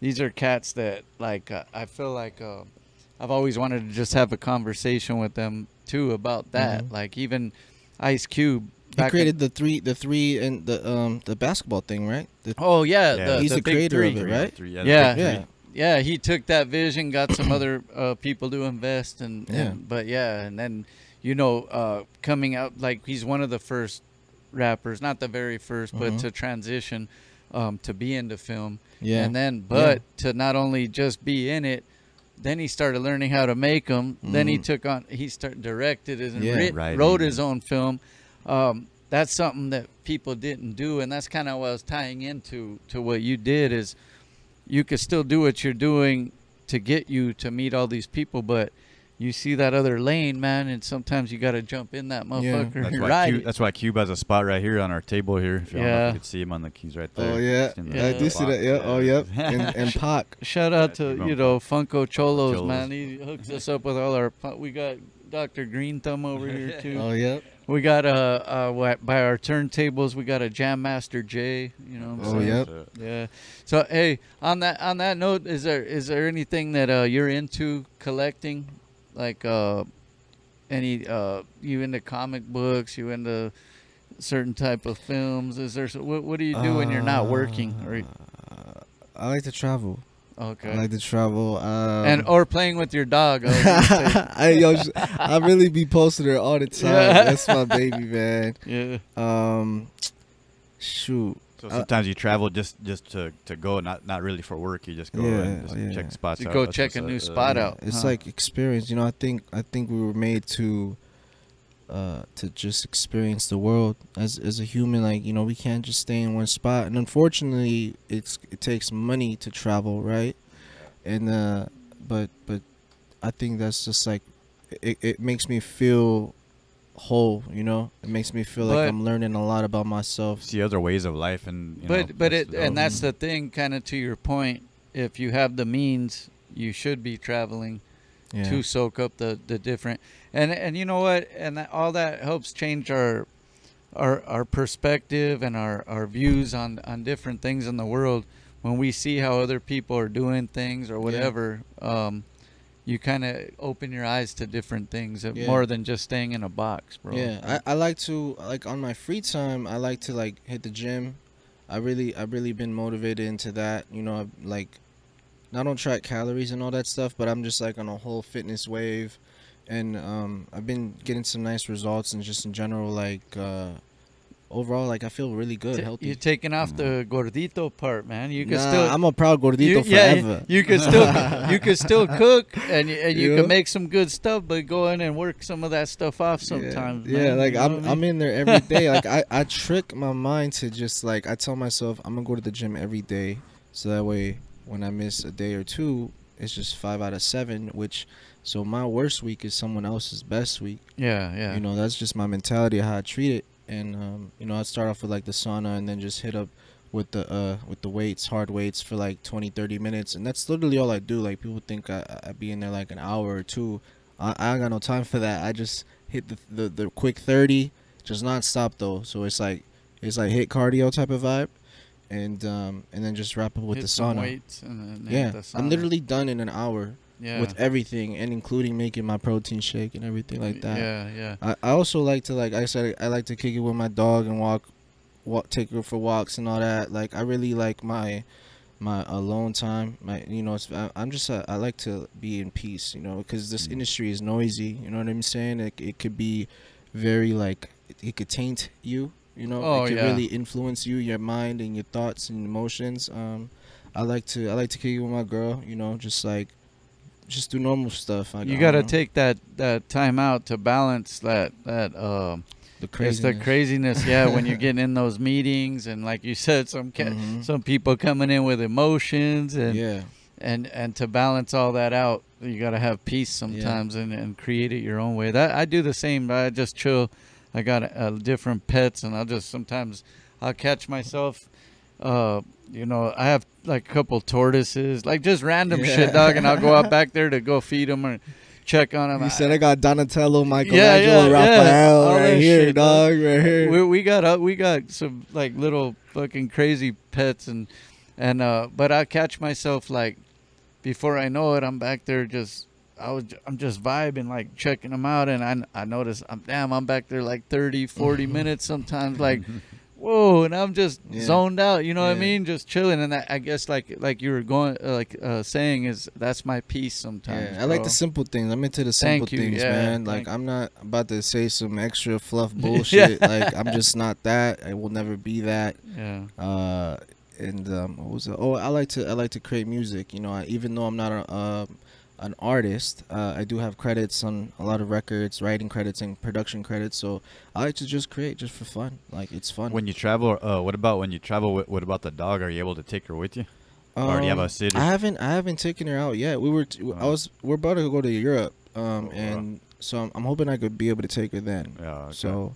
these are cats that like uh, I feel like uh, I've always wanted to just have a conversation with them too about that Mhm. like even Ice Cube he back in- created the three, the three, and the um the basketball thing, right? The, oh yeah, Yeah. the, He's the the creator three. of it, right? Three, yeah. Yeah. yeah, yeah he took that vision got some other uh, people to invest and, Yeah. and but yeah and then you know uh, coming out like he's one of the first rappers not the very 1st but Mhm. to transition um, to be into film yeah. and then but to not only just be in it then he started learning how to make them then he Mhm. took on he started directed it and Yeah. writ- Writing. wrote his own film um, that's something that people didn't do and that's kind of what i was tying into to what you did is you could still do what you're doing to get you to meet all these people but you see that other lane man and sometimes you got to jump in that Yeah. motherfucker That's why, ride Cube, that's why Cube has a spot right here on our table here. If you, don't know if Yeah. you could see him on the keys right there. Oh yeah, Just in the Yeah. I do see that. Yeah. Oh yep. [laughs] And, and Pac. Shout out to you know Funko Cholos, Cholos. man. He hooks us up with all our. We got Dr. Green Thumb over here [laughs] too. Oh yep. We got uh, uh wha- by our turntables we got a Jam Master Jay. You know what I'm Oh, saying? yep. Yeah. So hey, on that on that note, is there is there anything that uh you're into collecting, like uh any uh you into comic books, you into certain type of films? Is there what what do you do when you're not working? Or, Uh, I like to travel. okay. I like to travel. Um, and or playing with your dog. I was gonna say. [laughs] I, yo, I really be posting her all the time. Yeah. That's my baby, man. [laughs] yeah. Um, shoot. So Uh, sometimes you travel just just to, to go, not not really for work. You just go Yeah, and just yeah. check spots You out. go That's check a new Uh, spot out. It's huh? like experience. You know, I think I think we were made to uh to just experience the world as as a human like you know we can't just stay in one spot and unfortunately it's it takes money to travel right and uh but but i think that's just like it, it makes me feel whole you know it makes me feel But- like i'm learning a lot about myself See other ways of life, and you but know, but it and the- that's the thing, kind of to your point. If you have the means, you should be traveling yeah to soak up the the different. And and you know what? And that, all that helps change our our our perspective and our our views on on different things in the world. When we see how other people are doing things or whatever, um, you kind of open your eyes to different things uh, Yeah. more than just staying in a box, bro. Yeah, I, I like to like on my free time. I like to like hit the gym. I really I've really been motivated into that. You know, I- like I don't track calories and all that stuff, but I'm just like on a whole fitness wave, and um, I've been getting some nice results and just in general like uh, overall like I feel really good, T- healthy. You're taking off the mm. gordito part, man. You can nah, still I'm a proud gordito you, yeah, forever. you can still [laughs] you can still cook and you, and you You can make some good stuff, but go in and work some of that stuff off Yeah, sometimes. Yeah, man, like I'm I I'm in there every day. [laughs] like I I trick my mind to just like I tell myself I'm gonna go to the gym every day, so that way when I miss a day or two, it's just five out of seven. Which so my worst week is someone else's best week. Yeah, yeah. You know, that's just my mentality of how I treat it. And um, you know, I'd start off with like the sauna and then just hit up with the uh with the weights, hard weights for like 20, 30 minutes, and that's literally all I do. Like people think I I be in there like an hour or two. I I ain't got no time for that. I just hit the the, the quick thirty, just not stop though. So it's like it's like hit cardio type of vibe, and um and then just wrap up with Hit the sauna. weights and then hit Yeah, the I'm literally done in an hour yeah. with everything, and including making my protein shake and everything like that. Yeah, yeah. I, I also like to like I said I like to kick it with my dog and walk, walk take her for walks and all that. Like I really like my my alone time. My you know it's, I, I'm just I like to be in peace. You know because this Mm. industry is noisy. You know what I'm saying? It it could be very like it, it could taint you. You know Oh, it could yeah. really influence you, your mind and your thoughts and emotions. Um, I like to I like to kick it with my girl. You know just like. Just do normal stuff. You got to take that that time out to balance that that um the it's craziness. the craziness yeah when you're [laughs] getting in those meetings and like you said some ca- Mhm. some people coming in with emotions and yeah. and and to balance all that out you got to have peace sometimes and, and create it your own way that i do the same i just chill i got uh, different pets and i'll just sometimes i'll catch myself uh you know i have like a couple tortoises like just random Yeah. shit dog and i'll go out back there to go [laughs] feed them or check on them You said I got Donatello, Yeah, yeah, Michelangelo, yeah. Raphael All right here, shit, dog, right here. we, we got uh, we got some like little fucking crazy pets and and uh but I catch myself like before I know it I'm back there just I was I'm just vibing like checking them out and I I notice I'm damn I'm back there like 30 40 [laughs] minutes sometimes like whoa and I'm just Yeah. zoned out you know what I mean just chilling and that, I guess like like you were going uh, like uh, saying is that's my peace sometimes yeah, I like the simple things. I'm into the simple things, yeah, man. Like I'm not about to say some extra fluff [laughs] bullshit. Like I'm just not that. I will never be that. [laughs] yeah Uh, and um, what was it? Oh, I like to I like to create music. You know, I, even though I'm not a uh, an artist, uh, I do have credits on a lot of records, writing credits and production credits. So I like to just create just for fun. Like it's fun. When you travel, uh, what about when you travel? What, what about the dog? Are you able to take her with you? Or do you have a Um, sitter? I haven't I haven't taken her out yet. We were t- I Oh. was we're about to go to Europe, um, Oh, and so I'm, I'm hoping I could be able to take her then. Yeah. okay. So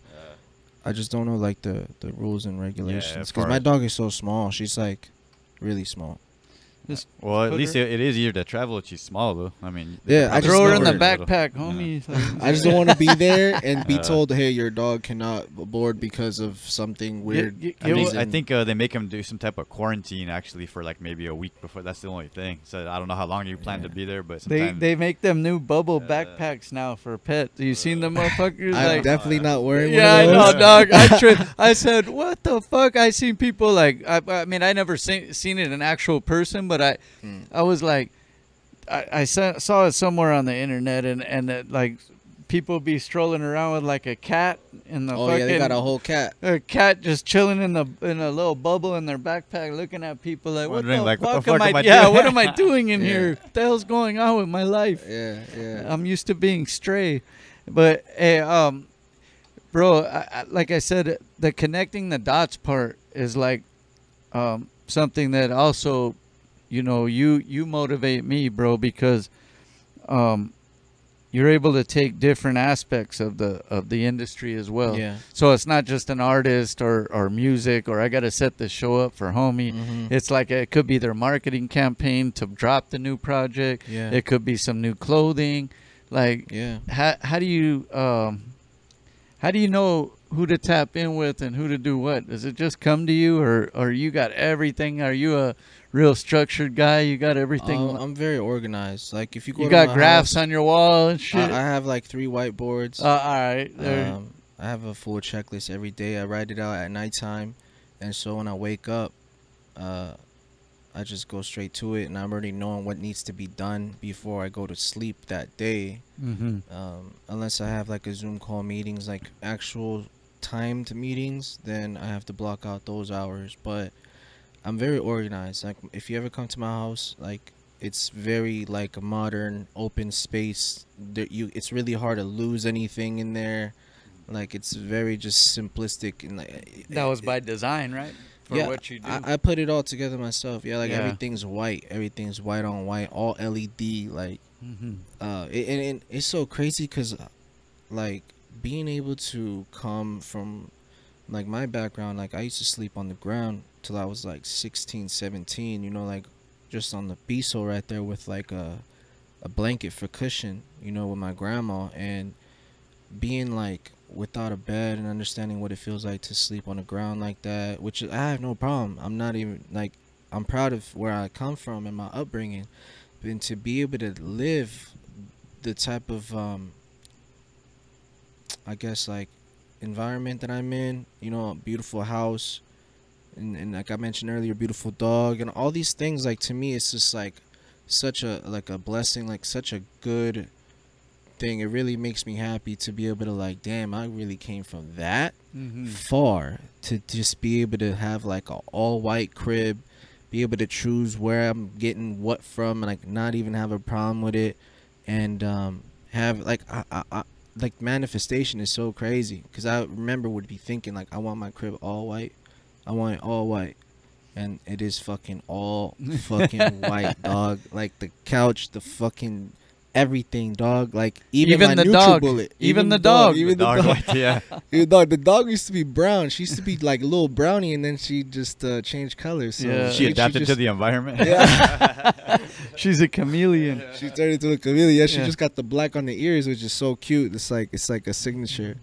I just don't know like the the rules and regulations because my dog is so small. She's like really small. Well, at least her- it, it is easier to travel if she's small, though. I mean, Yeah, I throw her in the her- backpack homie I just don't want to be [laughs] there and be Uh, told, hey, your dog cannot board because of something weird. Get- I, get- mean. I think uh, they make him do some type of quarantine actually for like maybe a week before. That's the only thing. So I don't know how long you plan to be there, but They they make them new bubble Uh, backpacks now for pets. You seen the motherfuckers? I'm like, definitely not wearing yeah, I one know, of those. dog. I [laughs] tri- I said, what the fuck? I seen people like, I, I mean, I never seen seen it in actual person, but I, Hmm. I was like, I, I saw, saw it somewhere on the internet, and and that, like, people be strolling around with like a cat in the Oh fucking yeah, they got a whole cat. a cat just chilling in the in a little bubble in their backpack, looking at people like, what the, like, fuck, what the fuck am am I? I [laughs] yeah, doing? what am I doing in [laughs] Yeah. here? What the hell's going on with my life? Yeah, yeah. I'm used to being stray, but hey, um, bro, I, I, like I said, the connecting the dots part is like, um, something that also, you know, you you motivate me, bro, because, um, you're able to take different aspects of the of the industry as well. yeah. So it's not just an artist or or music or I got to set this show up for homie. Mhm. It's like it could be their marketing campaign to drop the new project. Yeah. It could be some new clothing. Like yeah. how how do you um how do you know who to tap in with and who to do what? Does it just come to you or or you got everything? Are you a real structured guy? You got everything. Um, I'm very organized. Like if you go you got graphs house, on your wall and shit. I, I have like three whiteboards. uh, all right. Um, I have a full checklist every day. I write it out at nighttime, and so when I wake up, uh, I just go straight to it, and I'm already knowing what needs to be done before I go to sleep that day. mhm. Um, unless I have like a Zoom call meetings, like actual timed meetings, then I have to block out those hours. But I'm very organized. Like if you ever come to my house, like it's very like a modern open space. There, you it's really hard to lose anything in there. Like it's very just simplistic and like That was by design, right? for yeah, what you do. I, I put it all together myself. Yeah, like Yeah. everything's white. Everything's white on white, all LED. Like, hmm uh, it, and, and it's so crazy because, like, being able to come from, like, my background, like, I used to sleep on the ground till I was like 16, 17, you know, like, just on the beso right there with, like, a, a blanket for cushion, you know, with my grandma. And being, like, without a bed and understanding what it feels like to sleep on the ground like that, which I have no problem. I'm not even, like, I'm proud of where I come from and my upbringing. And to be able to live the type of um I guess like environment that I'm in, you know, a beautiful house and, and like I mentioned earlier, beautiful dog and all these things like to me it's just like such a like a blessing, like such a good thing. It really makes me happy to be able to like damn, I really came from that hmm far to just be able to have like a all white crib, be able to choose where I'm getting what from, and like not even have a problem with it, and um, have like I, I, I like manifestation is so crazy because I remember would be thinking like I want my crib all white, I want it all white. And it is fucking all [laughs] fucking white, dog. Like the couch, the fucking everything, dog. Like even, Even my the dog. NutriBullet, Even the dog. even The the dog dog. white, yeah. [laughs] Yeah, dog, the dog used to be brown. She used to be like a little brownie, and then she just uh, changed colors. So Yeah. She adapted to just- the environment. Yeah, [laughs] She's a chameleon. she turned into a chameleon. Yeah, she Yeah. just got the black on the ears, which is so cute. It's like it's like a signature.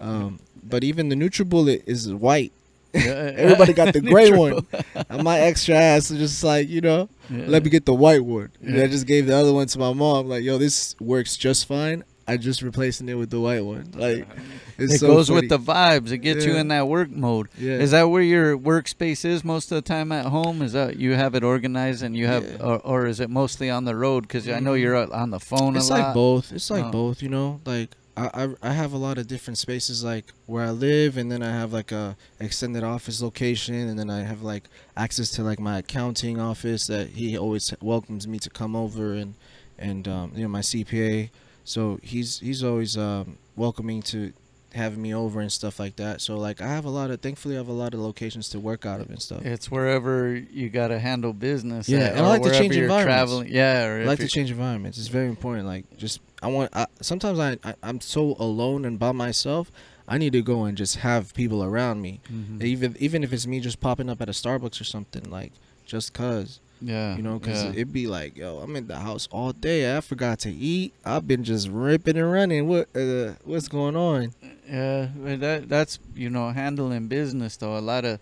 Um, but even the NutriBullet is white. [laughs] Everybody got the gray one. And my extra ass is just like you know, let me get the white one. And I just gave the other one to my mom. Like, yo, this works just fine. I just replacing it with the white one. Like, it's It so goes funny. with the vibes. It gets you in that work mode. yeah. Is that where your workspace is most of the time at home? Is that you have it organized and you have, Yeah. or, or is it mostly on the road? Because I know Mhm. you're on the phone it's a lot. like both it's like Oh. both you know like I, I i have a lot of different spaces like where i live and then i have like a extended office location and then i have like access to like my accounting office that he always welcomes me to come over and and um you know my cpa so he's he's always um welcoming to having me over and stuff like that so like i have a lot of thankfully i have a lot of locations to work out of and stuff It's wherever you got to handle business. Yeah, at, and I like to change environments. traveling. Yeah, I like to change environments. It's very important. Like just I want. I, sometimes I, I I'm so alone and by myself. I need to go and just have people around me. Mhm. Even even if it's me just popping up at a Starbucks or something. Like just cause yeah, you know, cause yeah. it'd be like, yo, I'm in the house all day. I forgot to eat. I've been just ripping and running. What uh, what's going on? Yeah, that that's you know handling business though. A lot of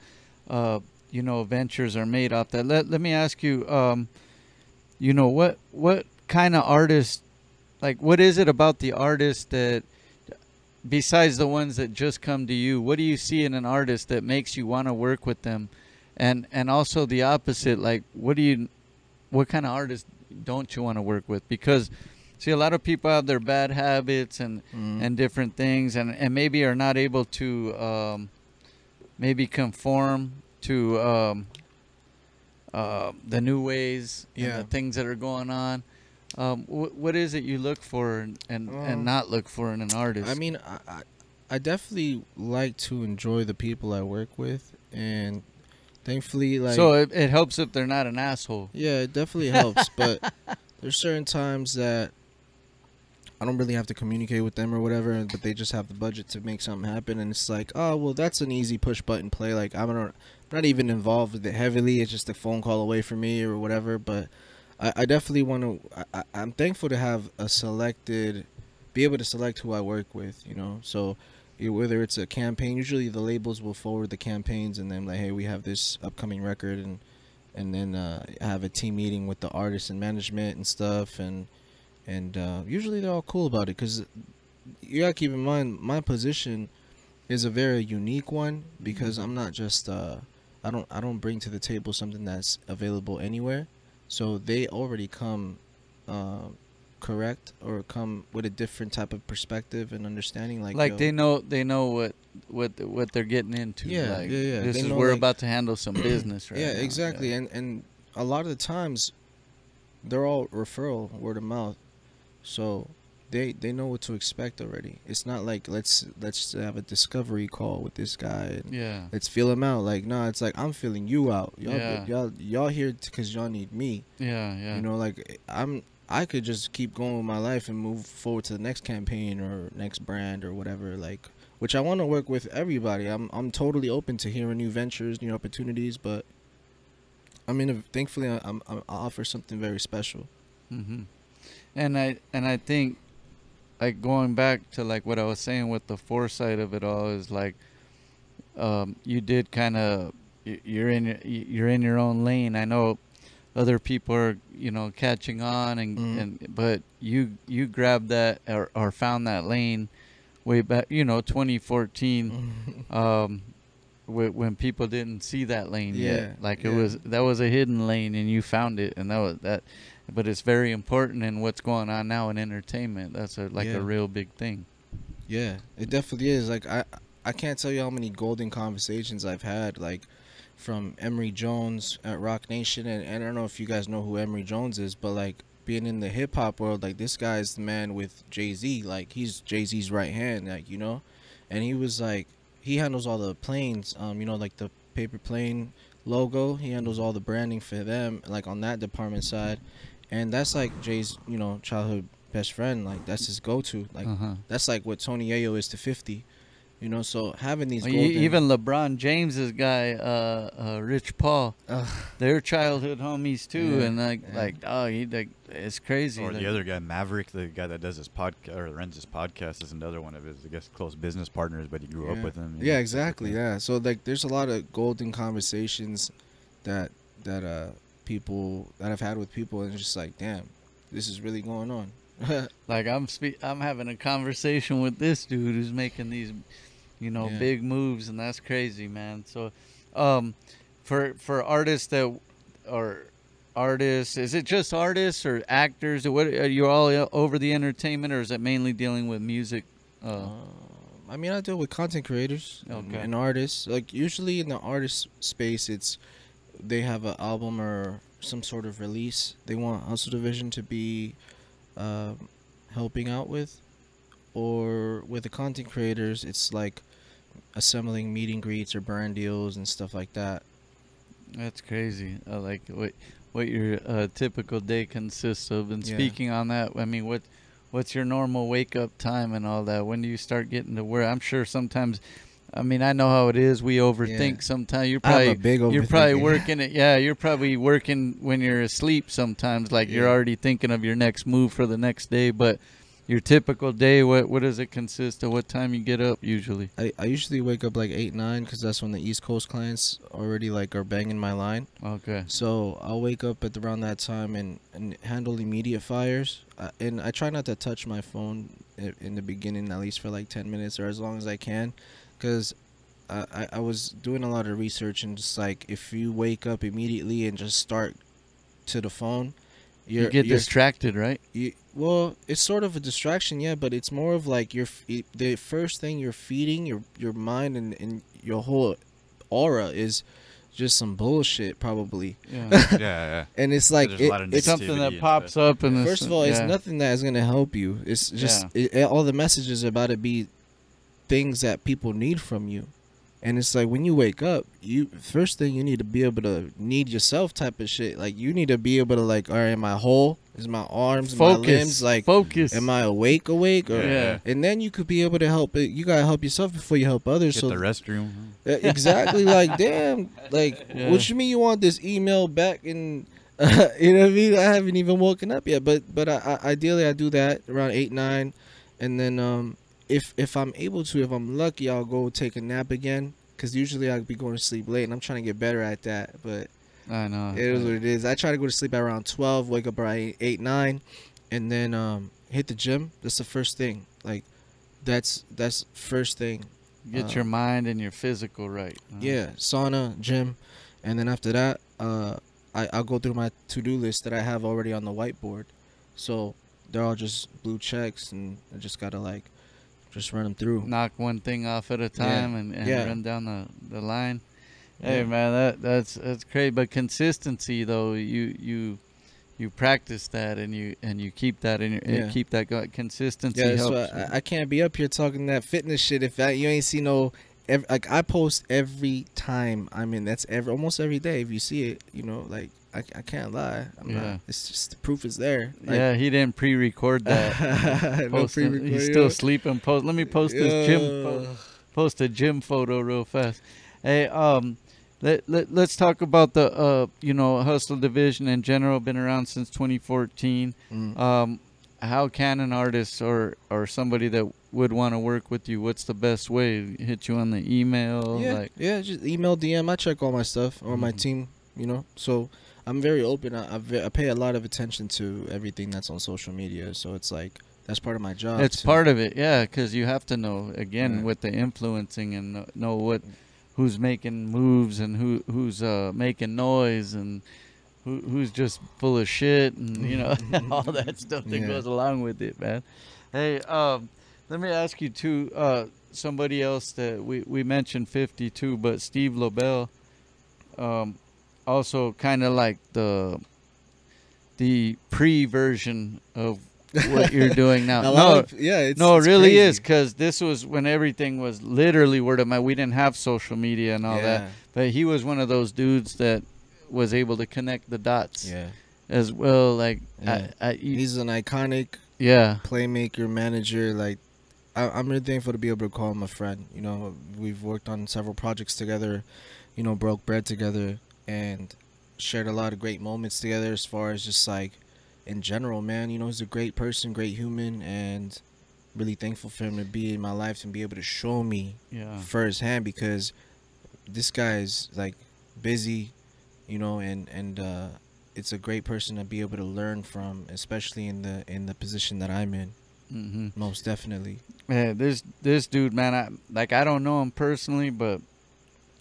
uh, you know ventures are made off that. Let Let me ask you, um, you know what what kind of artist, like what is it about the artist that, besides the ones that just come to you, what do you see in an artist that makes you want to work with them, and and also the opposite, like what do you, what kind of artist don't you want to work with? Because see, a lot of people have their bad habits and Mm. and different things and, and maybe are not able to um, maybe conform to um, uh, the new ways and the things that are going on um, wh- what is it you look for and, and, Um, and not look for in an artist I mean, I I definitely like to enjoy the people I work with, and thankfully, like so it, it helps if they're not an asshole Yeah, it definitely helps, but [laughs] there's certain times that I don't really have to communicate with them or whatever, but they just have the budget to make something happen, and it's like, oh well, that's an easy push button play. Like I'm not, not even involved with it heavily. It's just a phone call away from me or whatever. But I, I definitely want to. I, I'm thankful to have a selected, be able to select who I work with. You know, so whether it's a campaign, usually the labels will forward the campaigns and then like, hey, we have this upcoming record and and then uh, have a team meeting with the artists and management and stuff and and uh, usually they're all cool about it because you gotta keep in mind my position is a very unique one because I'm not just uh, I don't I don't bring to the table something that's available anywhere. So they already come uh, correct or come with a different type of perspective and understanding like like yo, they know they know what what what they're getting into Yeah, like, yeah, yeah. this They is know, we're like- about to handle some [clears throat] business right yeah now. exactly Yeah. and and a lot of the times they're all referral word of mouth so they they know what to expect already. It's not like let's let's have a discovery call with this guy and Yeah. let's feel him out. Like no, it's like I'm feeling you out. Y'all Yeah. y'all y'all here because y'all need me. Yeah. Yeah. You know, like I'm I could just keep going with my life and move forward to the next campaign or next brand or whatever. Like which I want to work with everybody. I'm I'm totally open to hearing new ventures, new opportunities, but I mean, thankfully, I, I'm, I offer something very special. hmm And I and I think like going back to like what I was saying with the foresight of it all is like um, you did kind of you're in you're in your own lane. I know other people are you know catching on and, Mhm. and but you you grabbed that or, or found that lane way back you know 2014 um wh- when people didn't see that lane Yeah, yet like it was that was a hidden lane and you found it and that was that but it's very important in what's going on now in entertainment that's a like Yeah. a real big thing Yeah, it definitely is. Like I, I can't tell you how many golden conversations I've had. Like from Emory Jones at Roc Nation, and, and I don't know if you guys know who Emory Jones is, but like being in the hip hop world, like this guy's the man with Jay Z. Like he's Jay Z's right hand. Like you know, and he was like he handles all the planes. Um, you know, like the paper plane logo. He handles all the branding for them. Like on that department side, and that's like Jay's you know childhood best friend. Like that's his go to. Like uh-huh. that's like what Tony Yayo is to 50. You know, so having these Well, golden, even LeBron James's guy, uh, uh, Rich Paul, Ugh. they're childhood homies too, Yeah, and like, yeah. like, oh, he like, it's crazy. Or like- the other guy, Maverick, the guy that does his podcast or runs his podcast, is another one of his, I guess, close business partners. But he grew yeah. up with him. Yeah, know, exactly. like Yeah, so like, there's a lot of golden conversations that that uh people that I've had with people, and it's just like, damn, this is really going on. [laughs] Like I'm spe- I'm having a conversation with this dude who's making these, you know, Yeah. big moves, and that's crazy, man. So, um, for for artists that are artists, is it just artists or actors? Or what are you all over the entertainment, or is it mainly dealing with music? Uh, Um, I mean, I deal with content creators and- Okay. and artists. Like usually in the artist space, it's they have an album or some sort of release they want Hustle Division to be um, helping out with, or with the content creators, it's like assembling meet and greets or brand deals and stuff like that. That's crazy. Uh, like what what your uh, typical day consists of. And Yeah. speaking on that, I mean, what what's your normal wake up time and all that? When do you start getting to where? I'm sure sometimes. I mean, I know how it is. We overthink Yeah. sometimes. You're probably a big you're probably working it. Yeah, you're probably working when you're asleep. Sometimes, like you're already thinking of your next move for the next day. But your typical day, what what does it consist of? What time you get up usually? I, I usually wake up like eight nine because that's when the East Coast clients already like are banging my line. Okay. So I'll wake up at around that time and, and handle immediate fires. Uh, and I try not to touch my phone i- in the beginning, at least for like 10 minutes or as long as I can. Because I, I, I was doing a lot of research and just like if you wake up immediately and just start to the phone, you're, you get distracted, right? you, well, it's sort of a distraction, yeah, but it's more of like you're f- it- the first thing you're feeding your your mind and, and your whole aura is just some bullshit, probably. Yeah. [laughs] yeah, yeah. And it's like there's a it- lot of it's something that pops stuff. up and first of all, it's nothing that is gonna help you. It's just it, it- all the messages about it be things that people need from you. And it's like when you wake up, you first thing you need to be able to need yourself type of shit. Like you need to be able to like, all right, am I whole? Is my arms, my limbs like focus. Am I awake? Awake? Or, Yeah. And then you could be able to help it. You gotta help yourself before you help others. Get so the restroom. Exactly, like [laughs] damn, like Yeah. what you mean you want this email back and [laughs] uh, you know what I mean? I haven't even woken up yet, but but I, I, ideally I do that around eight nine, and then um if if I'm able to, if I'm lucky, I'll go take a nap again. Cause usually I'll be going to sleep late, and I'm trying to get better at that. But I know. it is what it is. I try to go to sleep at around twelve, wake up around eight, nine, and then um, hit the gym. That's the first thing. Like, that's that's first thing. Get uh, your mind and your physical right. Yeah, sauna, gym, and then after that, uh, I I'll go through my to do list that I have already on the whiteboard. So they're all just blue checks, and I just gotta like just run them through. Knock one thing off at a time and, and Yeah. run down the, the line. Hey Yeah. man, that that's that's great. But consistency though, you you you practice that and you and you keep that in your Yeah. keep that go- consistency Yeah, so helps. I, I can't be up here talking that fitness shit if I, you ain't see no. Ev like I post every time. I mean, that's every almost every day. If you see it, you know, like I, I can't lie. I'm Yeah. not. It's just the proof is there. Like, yeah, he didn't pre-record that. [laughs] no pre-record, He's still sleeping. Post. Let me post this gym. Post a gym photo real fast. Hey, um, let, let let's talk about the uh, you know, hustle division in general. Been around since 2014. Mm. Um, how can an artist or or somebody that would want to work with you? What's the best way? Hit you on the email, yeah, like yeah, just email, DM. I check all my stuff or my Mhm. team. You know, so I'm very open. I, I, I pay a lot of attention to everything that's on social media. So it's like that's part of my job. it's to- part of it, yeah, because you have to know again Yeah. with the influencing and know, know what who's making moves and who who's uh making noise and who who's just full of shit and you know [laughs] [laughs] all that stuff that Yeah. goes along with it, man. Hey, um, let me ask you too. Uh, somebody else that we we mentioned 52, but Steve Lobel, um, also kind of like the the pre version of what you're doing now. [laughs] No, of- yeah, it's, no, it really crazy. is because this was when everything was literally word of mouth. We didn't have social media and all that, but he was one of those dudes that was able to connect the dots yeah. as well. Like, Yeah. I, I, He's an iconic yeah, playmaker, manager. Like, I'm really thankful to be able to call him a friend. You know, we've worked on several projects together. You know, broke bread together and shared a lot of great moments together. As far as just like in general, man. You know, he's a great person, great human, and really thankful for him to be in my life and be able to show me yeah, firsthand because this guy is like busy, you know, and and uh, it's a great person to be able to learn from, especially in the in the position that I'm in. hmm Most definitely. Yeah, this this dude, man, I like I don't know him personally, but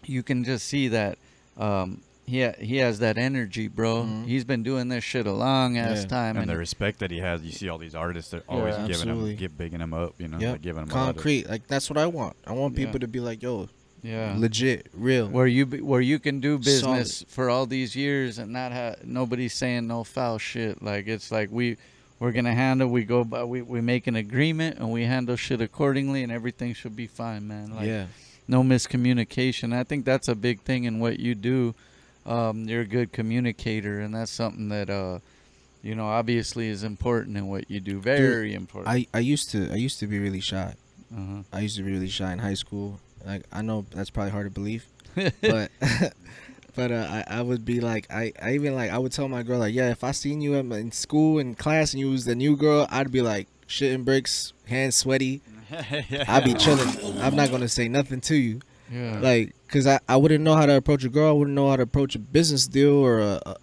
you can just see that um he ha- he has that energy, bro. Mhm. He's been doing this shit a long ass Yeah. time, and and the respect that he has, you see all these artists that always Yeah, giving absolutely. him, give, bigging him up, you know, Yep. like giving him a lot of- Concrete. Like that's what I want. I want Yeah. people to be like, yo, yeah, legit, real. where you be, where you can do Solid. business for all these years and not have nobody's saying no foul shit. Like it's like we we're gonna handle. We go by we we make an agreement and we handle shit accordingly, and everything should be fine, man. Like, yeah. no miscommunication. I think that's a big thing in what you do. Um, you're a good communicator, and that's something that uh, you know obviously is important in what you do. Very important. I, I used to I used to be really shy. uh-huh. I used to be really shy in high school. Like I know that's probably hard to believe, [laughs] but [laughs] but uh, I I would be like I, I even like I would tell my girl like yeah if I seen you in, in school in class and you was the new girl I'd be like shitting bricks hands sweaty [laughs] I'd be chilling I'm not gonna say nothing to you yeah. like because I, I wouldn't know how to approach a girl I wouldn't know how to approach a business deal or a, a, a-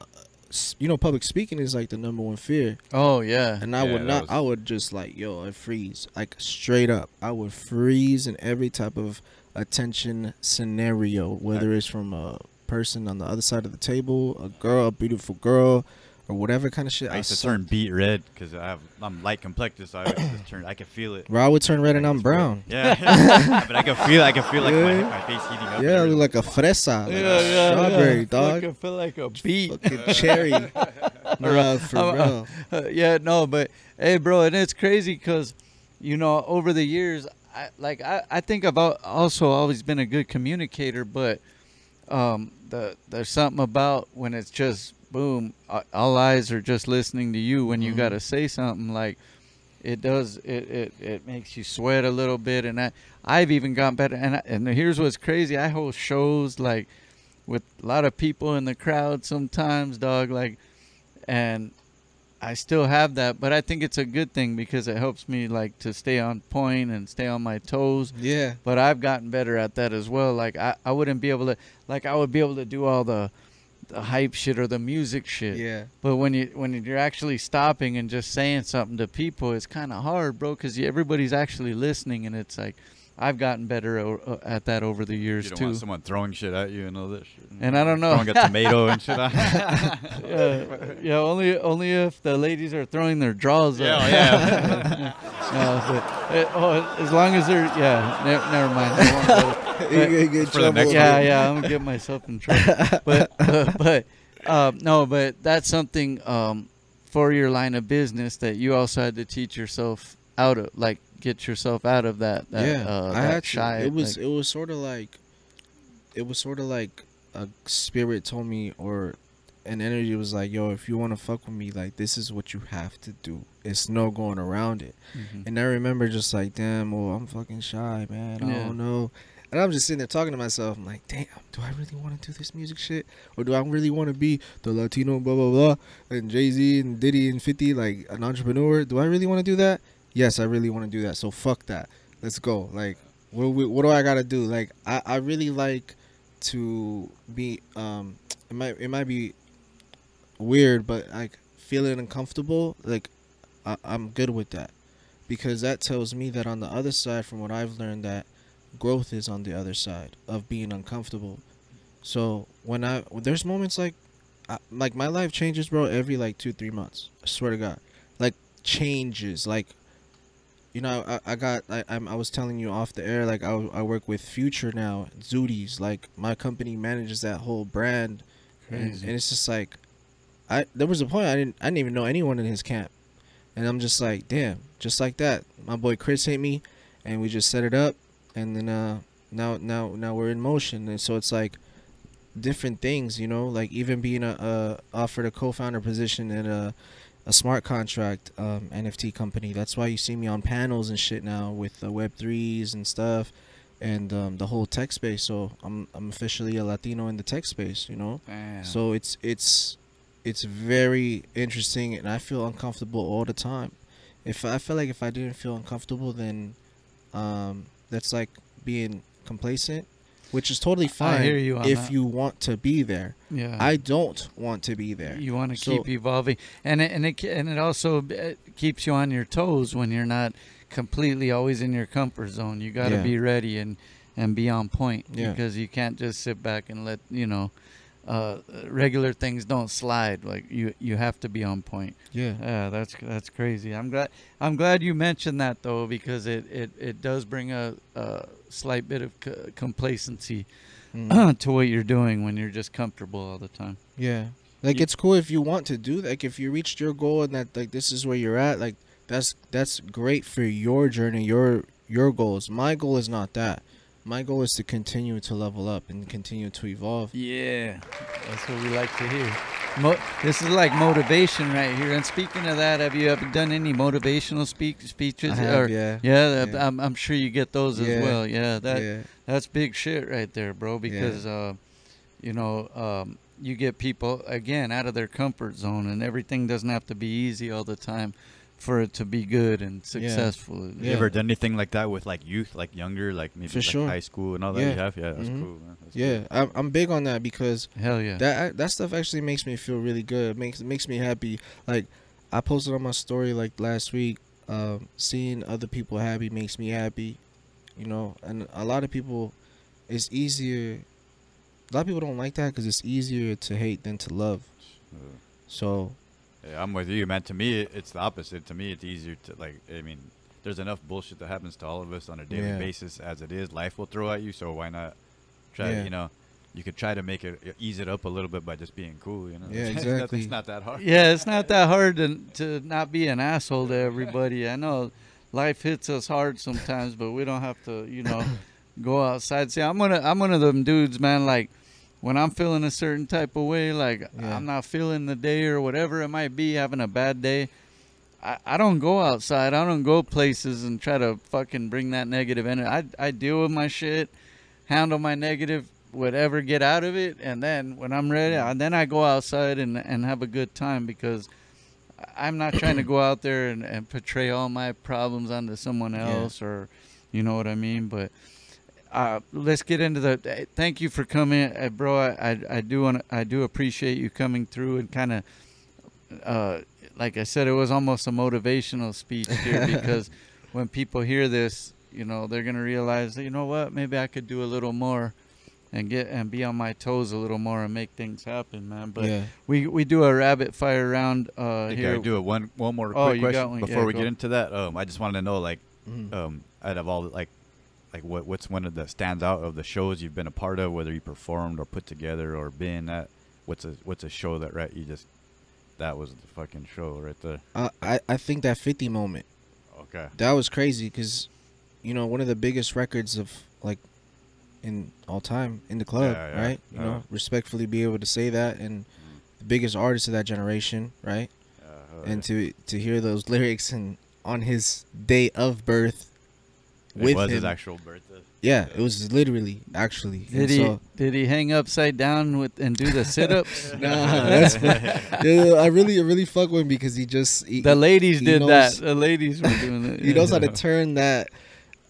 s- you know public speaking is like the number one fear oh yeah. and I Yeah, would not. was- I would just like, yo, I freeze, like straight up. I would freeze in every type of attention scenario, whether it's from a person on the other side of the table, a girl, a beautiful girl, or whatever kind of shit. I used to suck. turn beet red because I have I'm light complected, so I used to turn. I can feel it. Bro, I would turn red and I'm brown. Yeah, [laughs] but I can feel. I can feel like my, Yeah. my face heating up. Yeah, I look like a fresa, like yeah, a yeah, strawberry yeah. dog, Fucking feel like a beet. fucking cherry. [laughs] nah, for I'm- real. [laughs] Uh, yeah, no, but hey, bro, and it's crazy because, you know, over the years, I like I, I think I've also always been a good communicator, but um, the there's something about when it's just boom, all eyes are just listening to you when you Mhm. got to say something like. It does. It, it it makes you sweat a little bit, and I I've even gotten better. And I, and here's what's crazy: I host shows like with a lot of people in the crowd sometimes, dog. Like, and I still have that, but I think it's a good thing because it helps me like to stay on point and stay on my toes. Yeah, But I've gotten better at that as well. Like I, I wouldn't be able to like I would be able to do all the the hype shit or the music shit. yeah, But when you when you're actually stopping and just saying something to people, it's kind of hard, bro, because everybody's actually listening, and it's like I've gotten better o- at that over the years You don't too. want someone throwing shit at you and all that shit. And I don't know. Throwing a tomato and shit. at- [laughs] yeah, yeah, only only if the ladies are throwing their draws up. yeah, yeah. [laughs] No, but, uh, oh, as long as they're yeah, ne- never mind. I won't go there. You gonna get for the next yeah, yeah, I'm gonna get myself in trouble. but [laughs] but, but uh, no, but that's something um, for your line of business that you also had to teach yourself out of, like, get yourself out of that. that yeah, uh, I that had shy. It was like- it was sort of like, it was sort of like a spirit told me, or an energy was like, "Yo, if you want to fuck with me, like this is what you have to do. It's no going around it." Mhm. And I remember just like, "Damn, well, I'm fucking shy, man. I don't know." And I'm just sitting there talking to myself. I'm like, "Damn, do I really want to do this music shit, or do I really want to be the Latino blah blah blah and Jay Z and Diddy and 50 like an entrepreneur? Do I really want to do that?" Yes, I really want to do that. So fuck that. Let's go. Like, what what do I gotta do? Like, I, I really like to be. Um, it might it might be weird, but like feeling uncomfortable. Like, I, I'm good with that because that tells me that on the other side, from what I've learned, that growth is on the other side of being uncomfortable. So when I there's moments like, I, like my life changes, bro, every like two three months. I swear to God, like changes. Like, you know, I, I got I I'm, I was telling you off the air, like I I work with Future now, Zooties. Like my company manages that whole brand, and, and it's just like, I there was a point I didn't I didn't even know anyone in his camp, and I'm just like, damn, just like that. My boy Chris hit me, and we just set it up, and then uh now now now we're in motion, and so it's like different things, you know, like even being a, a offered a co-founder position at a a smart contract um, NFT company. That's why you see me on panels and shit now with the Web threes and stuff, and um, the whole tech space. So I'm I'm officially a Latino in the tech space, you know. Damn. So it's it's it's very interesting, and I feel uncomfortable all the time. If I feel like if I didn't feel uncomfortable, then um, that's like being complacent, which is totally fine you if that. you want to be there. yeah. I don't want to be there. You want to So- keep evolving, and it, and it and it also uh, keeps you on your toes when you're not completely always in your comfort zone. You got to Yeah. be ready and and be on point Yeah. because you can't just sit back and let you know uh, regular things don't slide. Like you you have to be on point. Yeah. Yeah, that's that's crazy. I'm glad I'm glad you mentioned that though because it it, it does bring a, a slight bit of c- complacency Mm. [clears throat] to what you're doing when you're just comfortable all the time. Yeah. Like You- it's cool if you want to do that. Like if you reached your goal and that like this is where you're at, like that's that's great for your journey, your your goals. My goal is not that. My goal is to continue to level up and continue to evolve. Yeah, that's what we like to hear. Mo- this is like motivation right here. And speaking of that, have you ever done any motivational speak speeches? I have, or, yeah. yeah, Yeah. I'm, I'm sure you get those Yeah. as well. Yeah, that yeah. that's big shit right there, bro. Because uh, you know, um, you get people again out of their comfort zone, and everything doesn't have to be easy all the time for it to be good and successful. You Yeah. ever done anything like that with like youth, like younger, like maybe For like sure. high school and all that? Yeah. You have, yeah, that's Mhm. cool. Man. That's Yeah, cool. I'm, I'm big on that because Hell yeah. that that stuff actually makes me feel really good. It makes it makes me happy. Like I posted on my story like last week. Um, seeing other people happy makes me happy. You know, and a lot of people, it's easier. A lot of people don't like that because it's easier to hate than to love. So Yeah, I'm with you, man. To me, it's the opposite. To me, it's easier to like. I mean, there's enough bullshit that happens to all of us on a daily Yeah. basis as it is. Life will throw at you, so why not try? Yeah. You know, you could try to make it ease it up a little bit by just being cool. You know, Yeah, [laughs] It's exactly. it's not that hard. Yeah, it's not that hard to to not be an asshole to everybody. I know life hits us hard sometimes, but we don't have to, you know, go outside. See, I'm one of I'm one of them dudes, man. Like when I'm feeling a certain type of way, like Yeah. I'm not feeling the day or whatever it might be, having a bad day. I, I don't go outside. I don't go places and try to fucking bring that negative energy. I I deal with my shit, handle my negative whatever, get out of it, and then when I'm ready, I, then I go outside and and have a good time because I'm not trying to go out there and, and portray all my problems onto someone Yeah. else or you know what I mean. But uh, let's get into the. Thank you for coming, uh, bro. I, I I do want I do appreciate you coming through and kind of. Uh, like I said, it was almost a motivational speech [laughs] here because when people hear this, you know, they're gonna realize, you know what, maybe I could do a little more, and get and be on my toes a little more and make things happen, man. But yeah, we we do a rabbit fire round uh, I think here. I do it one one more Oh, quick question one. before Yeah, we go. get into that. Um, I just wanted to know, like, Mhm. um, out of all like, like what what's one of the stands out of the shows you've been a part of, whether you performed or put together or been at. What's a what's a show that right you just that was the fucking show right there. Uh, I I think that 50 moment Okay. that was crazy because, you know, one of the biggest records of like in all time in the club, Yeah, yeah, right? You yeah. know, respectfully be able to say that and the biggest artist of that generation, right? Hell And to to hear those [laughs] lyrics and on his day of birth it with was him. his actual birthday. yeah, it was literally actually. Did And he so- did he hang upside down with and do the sit ups? [laughs] Nah, that's [laughs] yeah, I really really fuck with him because he just he, the ladies he did knows- that. The ladies were doing it. [laughs] he knows how to turn that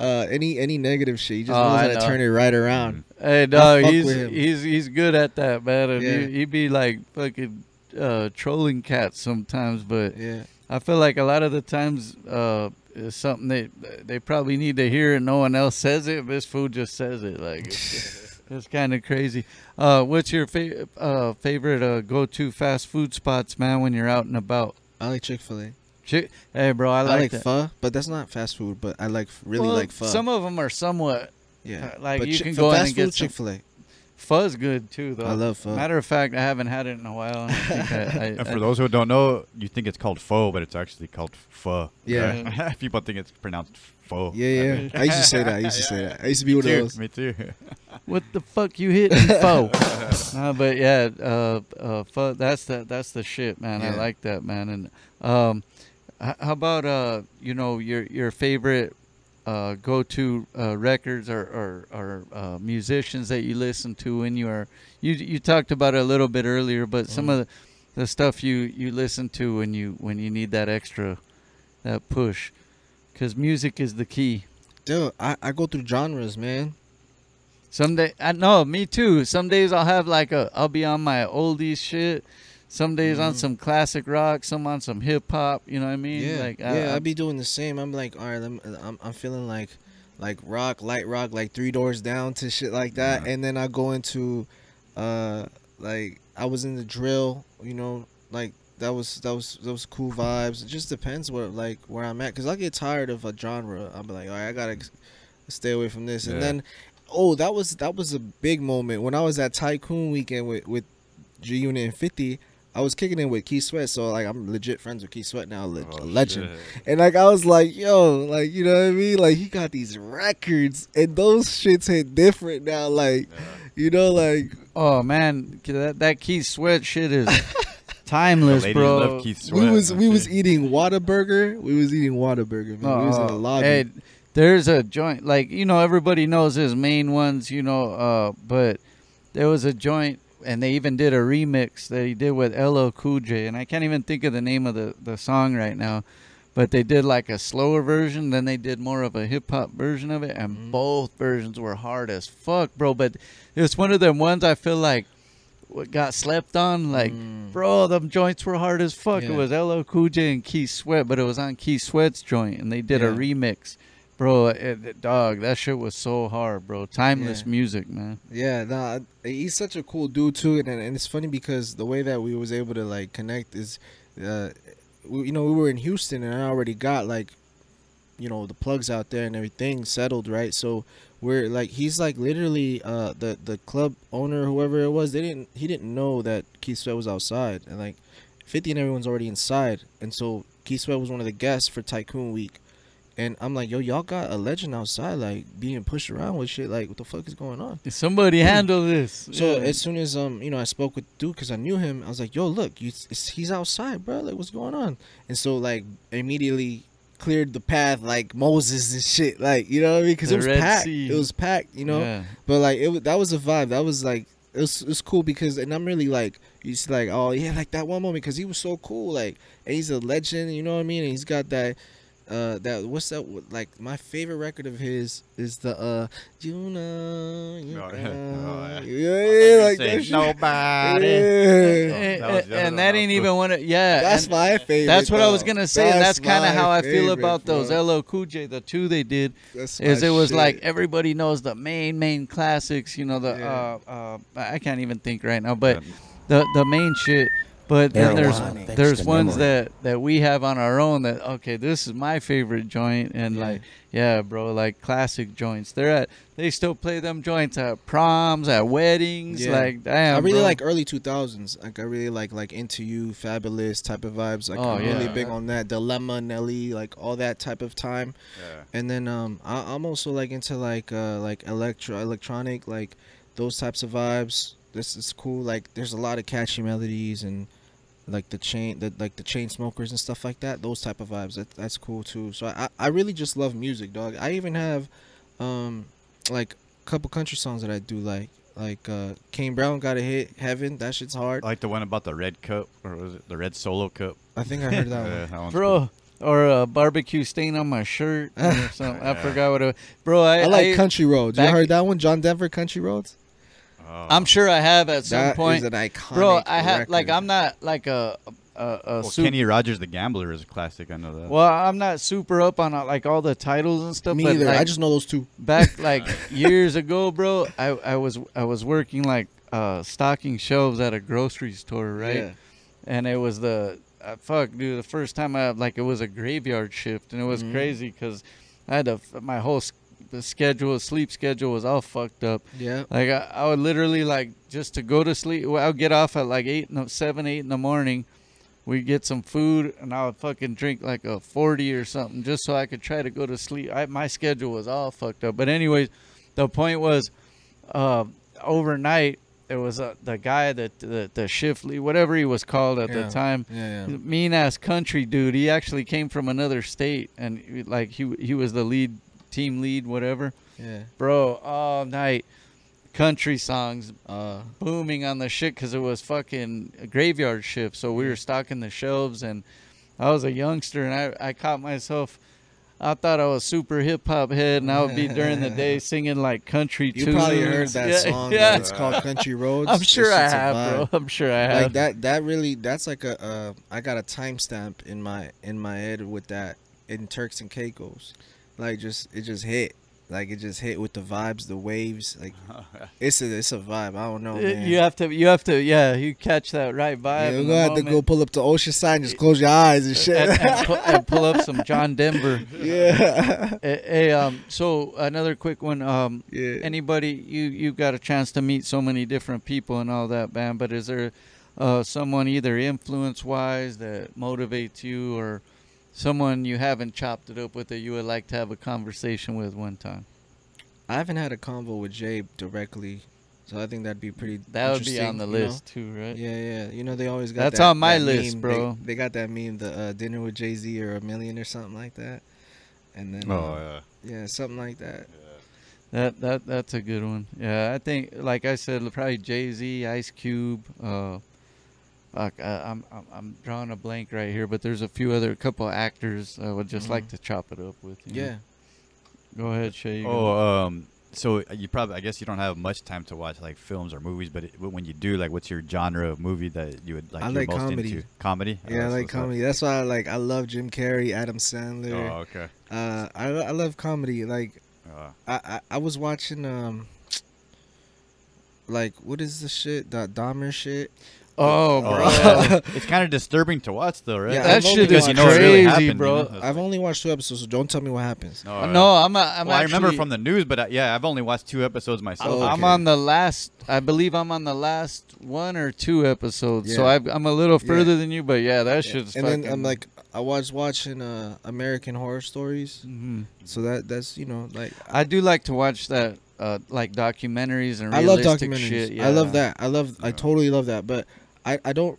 uh any any negative shit. He just Oh, knows how I to turn it right around. Hey dog, fuck he's he's he's good at that, man. And Yeah. he, he be like fucking uh, trolling cats sometimes, but Yeah. I feel like a lot of the times uh, it's something that they probably need to hear and no one else says it. This food just says it. Like it's, [laughs] it's kind of crazy. Uh, what's your fa- uh, favorite uh, go-to fast food spots, man? When you're out and about? I like Chick Fil A. Chick- hey, bro, I I like, like, that. pho, but that's not fast food. But I like really Well, like pho. Some of them are somewhat. yeah, uh, like, but you Chick- can for go in fast and get food some- Chick Fil A. Pho's good too, though. I love pho. Matter of fact, I haven't had it in a while. and I think I, [laughs] I, And I- for those who don't know, you think it's called pho, but it's actually called pho. Yeah. [laughs] right? People think it's pronounced pho. Yeah, yeah. I used to say that. I used to say that. I used to be [laughs] one of those. Me too. what the fuck you hitting pho? no, but yeah, uh, uh, pho, that's the that's the shit, man. I like that, man. And um, how about uh, you know, your your favorite uh, go-to uh, records or or, or uh, musicians that you listen to when you are you you talked about it a little bit earlier, but some of the, the stuff you you listen to when you when you need that extra that push, because music is the key. Dude, I, I go through genres, man. Some day, I know, me too. Some days I'll have like a, I'll be on my oldies shit. Some days on Mhm. some classic rock, some on some hip hop. You know what I mean? Yeah, like, yeah. I, I, be doing the same. I'm like, all right, me, I'm I'm feeling like like rock, light rock, like three doors down to shit like that, Yeah. and then I go into uh like I was in the drill, you know, like that was that was was cool vibes. It just depends where like where I'm at, cause I get tired of a genre. I'm like, all right, I gotta stay away from this, and then oh, that was that was a big moment when I was at Tycoon weekend with with G Unit and Fifty. I was kicking in with Keith Sweat, so like I'm legit friends with Keith Sweat now, le- Oh, a legend. shit. And like I was like, yo, like you know what I mean? Like he got these records, and those shits hit different now. Like Yeah. you know, like oh man, that that Keith Sweat shit is [laughs] timeless, The bro. love Keith we was we was eating Whataburger. We was eating Whataburger, man. we was in the lobby. Hey, there's a joint like you know everybody knows his main ones, you know, uh, but there was a joint and they even did a remix that he did with LL Cool J, and I can't even think of the name of the the song right now. But they did like a slower version, then they did more of a hip hop version of it, and Mhm. both versions were hard as fuck, bro. But it was one of them ones I feel like got slept on. Like, Mm. bro, them joints were hard as fuck. It was LL Cool J and Keith Sweat, but it was on Keith Sweat's joint, and they did a Yeah. remix. Bro, it, dog, that shit was so hard, bro. Timeless Yeah. music, man. Yeah, nah, he's such a cool dude too, and and it's funny because the way that we was able to like connect is, uh, we, you know, we were in Houston and I already got like, you know, the plugs out there and everything settled, right? So we're like, he's like literally, uh, the the club owner, whoever it was, they didn't, he didn't know that Keith Sweat was outside, and like, Fifty and everyone's already inside, and so Keith Sweat was one of the guests for Tycoon Week. And I'm like, yo, y'all got a legend outside, like being pushed around with shit. Like, what the fuck is going on? Somebody handle this. So Yeah. as soon as um you know I spoke with Duke because I knew him, I was like, "Yo, look, you, it's, he's outside, bro. Like, what's going on?" And so like immediately cleared the path like Moses and shit, like you know what I mean? Because it was Red packed. Sea. It was packed, you know. Yeah. But like it that was a vibe. That was like it was it was cool because and I'm really like you see like oh yeah like that one moment because he was so cool like and he's a legend, you know what I mean? And he's got that. Uh, that what's that? Like my favorite record of his is the uh, you know, you [laughs] know, yeah. Oh, yeah, yeah. yeah, like Say that shit. nobody. Yeah. And, that was the and that ain't even one of yeah. That's my favorite. that's what I was gonna say, and that's kind of how I feel about those bro. LL Cool J, the two they did. That's is it was shit. like everybody knows the main main classics, you know the Yeah. uh uh I can't even think right now, but the the main shit. But then there's Marijuana. Thanks there's to ones memory. that that we have on our own that okay, this is my favorite joint, and Yeah. like yeah, bro, like classic joints. They're at they still play them joints at proms, at weddings. Yeah. Like damn, I really bro. like early 2000s. Like I really like like Into You, Fabolous type of vibes. Like Oh, I'm really big on that. Dilemma, Nelly, like all that type of time. Yeah. And then um, I, I'm also like into like uh like electro electronic like those types of vibes. This is cool. Like there's a lot of catchy melodies and like the chain the like the Chainsmokers and stuff like that. Those type of vibes. That, that's cool too. So I I really just love music, dog. I even have um like a couple country songs that I do like. Like uh Kane Brown got a hit, Heaven. That shit's hard. I like the one about the red cup, or was it the red solo cup? I think I heard that [laughs] Yeah, one. that one's bro. Or a barbecue stain on my shirt or [laughs] something. I forgot what it. was. Bro, I, I like I- Country Roads. You heard that one? John Denver Country Roads? Cool. Oh. I'm sure I have at some That is point. an iconic Bro, I have like. I'm not like a a, a Well, super Kenny Rogers, the gambler, is a classic. I know that. Well, I'm not super up on uh, like all the titles and stuff. Me but either. like, I just know those two. back [laughs] like years ago, bro. I, I was I was working like uh stocking shelves at a grocery store, right? Yeah. And it was the uh, fuck, dude. The first time I like it was a graveyard shift, and it was Mhm. crazy because I had to my whole s- the schedule, sleep schedule was all fucked up. Yeah. Like I, I would literally like just to go to sleep. Well, I would get off at like eight, no, seven, eight in the morning. We'd get some food, and I would fucking drink like a forty or something, just so I could try to go to sleep. I, my schedule was all fucked up. But anyways, the point was, uh, overnight there was a, the guy that the, the shift lead, whatever he was called at Yeah. the time, Yeah. yeah. mean ass country dude. He actually came from another state, and like he he was the lead team lead, whatever. Yeah. Bro, all night country songs Uh, booming on the shit because it was fucking a graveyard shift. So we were stocking the shelves, and I was a youngster, and I, I caught myself. I thought I was super hip hop head, and I would be during the day [laughs] singing like country you tunes. probably heard that Yeah, song. Yeah, Yeah. It's called Country Roads. I'm sure I have, bro. I'm sure I have. Like that. That really. That's like a. Uh, I got a timestamp in my in my head with that in Turks and Caicos. Like just it just hit. Like it just hit with the vibes, the waves. Like [laughs] it's a it's a vibe. I don't know, man. you have to, you have to, yeah. You catch that right vibe. Yeah, in you're gonna have to go pull up to Oceanside and just close your eyes and shit. and, and, pu- and pull up some John [laughs] Denver. yeah. Hey, hey, um, so another quick one. Um, Yeah. anybody you you got a chance to meet so many different people and all that, man. But is there uh, someone either influence wise that motivates you, or someone you haven't chopped it up with that you would like to have a conversation with one time? I haven't had a convo with Jay directly, so I think that'd be pretty. That would be on the you know? list too, right? Yeah, yeah. You know they always got That's that- That's on my that list, meme. bro. They, they got that meme, the uh, dinner with Jay Z or a million or something like that, and then uh, oh yeah. yeah, something like that. That that that's a good one. Yeah, I think like I said, probably Jay Z, Ice Cube. Uh, fuck, I, I'm I'm I'm drawing a blank right here, but there's a few other couple actors I would just like Mhm. to chop it up with. you know? Yeah, Go ahead, Shay. you go. Oh, um, so uh, you probably, I guess you don't have much time to watch like films or movies, but it, when you do, like, what's your genre of movie that you would like? I like most comedy. Into? Comedy. Oh, yeah, I that's like what's up. comedy. That's why I like. I love Jim Carrey, Adam Sandler. Oh, okay. Uh, I I love comedy. Like Uh, I I, I was watching um. Like what is the shit that Dahmer shit? Oh, oh, bro. yeah. [laughs] it's kind of disturbing to watch, though, right? Yeah, that I've shit is you know it really crazy, happened, bro. you know? I've like- only watched two episodes, so don't tell me what happens. No, no, I'm a, I'm well, I remember from the news, but uh, yeah, I've only watched two episodes myself. Oh, I'm on the last. I believe I'm on the last one or two episodes. So Yeah. I, I'm a little Yeah. further than you, but yeah, that Yeah. shit's. and then I'm like, I was watching uh, American Horror Stories, Mhm. so that that's you know like I do like to watch that, uh, like documentaries and I love documentaries. shit. Yeah. I love that. I love. I totally love that. But I I don't.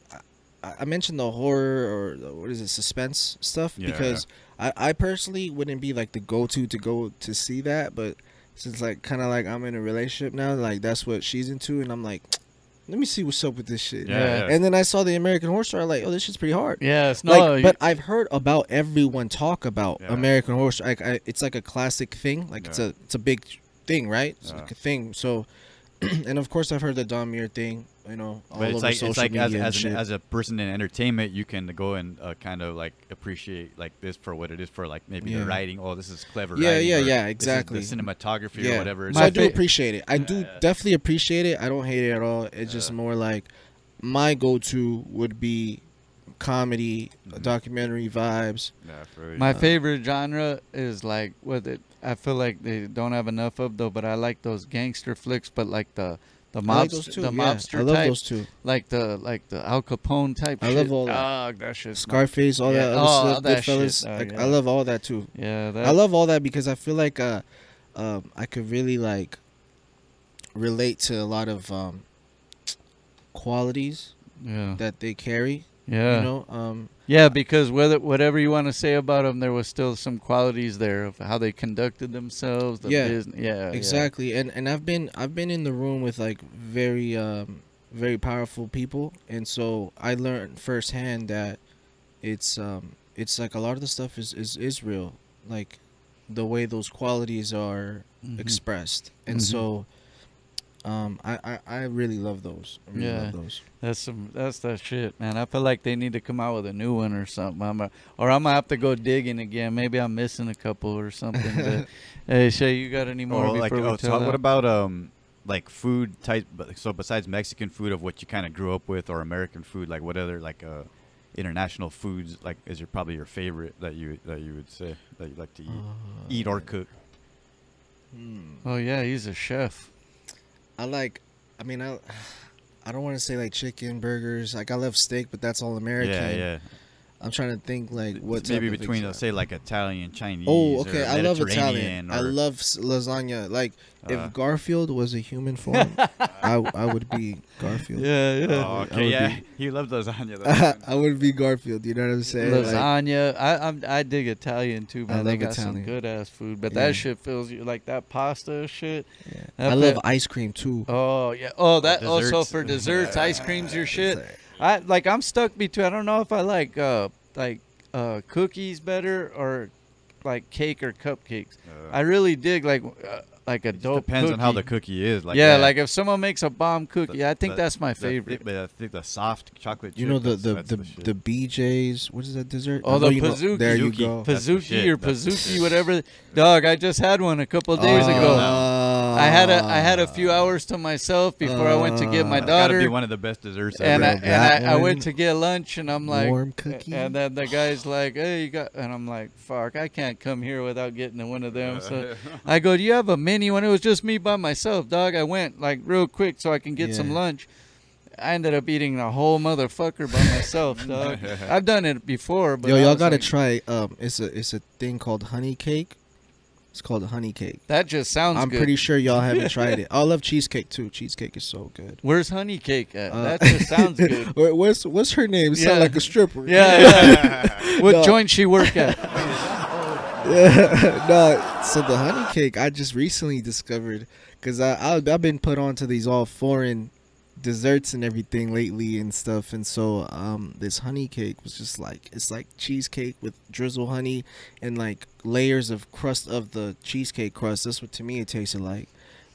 I, I mentioned the horror or the, what is it suspense stuff Yeah, because I I personally wouldn't be like the go to to go to see that, but since like kind of like I'm in a relationship now, like that's what she's into, and I'm like, [tsk] let me see what's up with this shit. Yeah, Yeah. yeah. And then I saw the American Horror Story. I'm like, oh, this shit's pretty hard. Yes. No. like, you- but I've heard about everyone talk about Yeah. American Horror Story. Like, I, it's like a classic thing. Like it's a it's a big thing, right? It's Yeah. like a thing. So, [clears throat] and of course, I've heard the Dahmer thing. You know, all But it's over like social it's like media as and as, shit. an, as a person in entertainment, you can go and uh, kind of like appreciate like this for what it is for like maybe Yeah. the writing. Oh, this is clever. Yeah, writing, yeah, yeah, exactly. The cinematography yeah. or whatever. So My I do appreciate it. I do Yeah. definitely appreciate it. I don't hate it at all. It's just more like my go-to would be comedy, Mhm. documentary vibes. Yeah, for My Uh, favorite genre is like what it. I feel like they don't have enough of though, but I like those gangster flicks, but like the the I like mobster, those too. the yeah. mobster I love type, those two. like the like the Al Capone type. I shit. love all that. Dog, that shit's Scarface, all Yeah. that Oh, other all stuff, that shit. Goodfellas. Oh, like, yeah. I love all that too. Yeah, that, I love all that because I feel like uh, um, I could really like relate to a lot of um, qualities Yeah, that they carry. Yeah, You know, um, yeah. Because whether whatever you want to say about them, there was still some qualities there of how they conducted themselves. The Yeah, business. yeah, yeah. exactly. And and I've been I've been in the room with like very um, very powerful people, and so I learned firsthand that it's um, it's like a lot of the stuff is is, is real, like the way those qualities are Mhm. expressed, and Mhm. so. Um, I, I, I really love those. I really Yeah. love those. That's some that's that shit, man. I feel like they need to come out with a new one or something. I'm a, or I'm gonna have to go digging again. Maybe I'm missing a couple or something. But [laughs] hey, Shay, you got any more Or before like, we oh, tell so what about um, like food type? So besides Mexican food, of what you kind of grew up with, or American food, like what other like uh, international foods like is your probably your favorite that you that you would say that you like to eat, eat or cook? Hmm. Oh yeah, he's a chef. I like. I mean, I. [sighs] I don't want to say like chicken burgers. Like I love steak, but that's all American. Yeah, yeah. I'm trying to think like what maybe type between things say like Italian, Chinese. Oh, or okay. I love Italian. Mediterranean I love lasagna. Like Uh, if Garfield was a human form, [laughs] I I would be Garfield. Yeah, yeah. Oh, I okay, would yeah. be- [laughs] He loved lasagna. Though. [laughs] I would be Garfield. You know what I'm saying? Like, Lasagna. I I'm, I dig Italian too, I man. They love got some Italian. good ass food, but Yeah. that shit fills you like that pasta shit. yeah. I I love bet- ice cream too. Oh yeah. Oh, that also Desserts. for desserts, ice creams, your It's shit. Like- I like I'm stuck between I don't know if I like uh like uh cookies better or like cake or cupcakes. Uh, I really dig like uh, like a it dope depends on how the cookie. cookie is. Like yeah, that. like if someone makes a bomb cookie, The- I think the- that's my favorite. but I think the soft chocolate. You know the that's- the the, the BJ's. What is that dessert? Oh, I the know you know- Pizookie. There you go. That's Pazuki or that's Pazuki, whatever. Dog, I just had one a couple days ago. Uh, I had a I had a few hours to myself before I went to get my daughter. Gotta be one of the best desserts and I, ever. Bro, and I, I went to get lunch and I'm like warm cookie. and then the guy's like hey you got and I'm like fuck I can't come here without getting one of them so [laughs] I go do you have a mini one it was just me by myself dog I went like real quick so I can get some lunch I ended up eating a whole motherfucker by myself [laughs] dog I've done it before but Yo, I y'all gotta like, try. Um, it's a it's a thing called honey cake. It's called a honey cake. that just sounds I'm good pretty sure y'all haven't [laughs] tried it. I love cheesecake too. Cheesecake is so good. where's honey cake at Uh, that just sounds [laughs] good what's what's her name? Yeah. sound like a stripper. yeah yeah [laughs] what No. joint she work at Yeah. no, so the honey cake I just recently discovered because I, I I've been put onto these all foreign desserts and everything lately and stuff, and so um this honey cake was just like it's like cheesecake with drizzle honey and like layers of crust of the cheesecake crust. That's what to me it tasted like,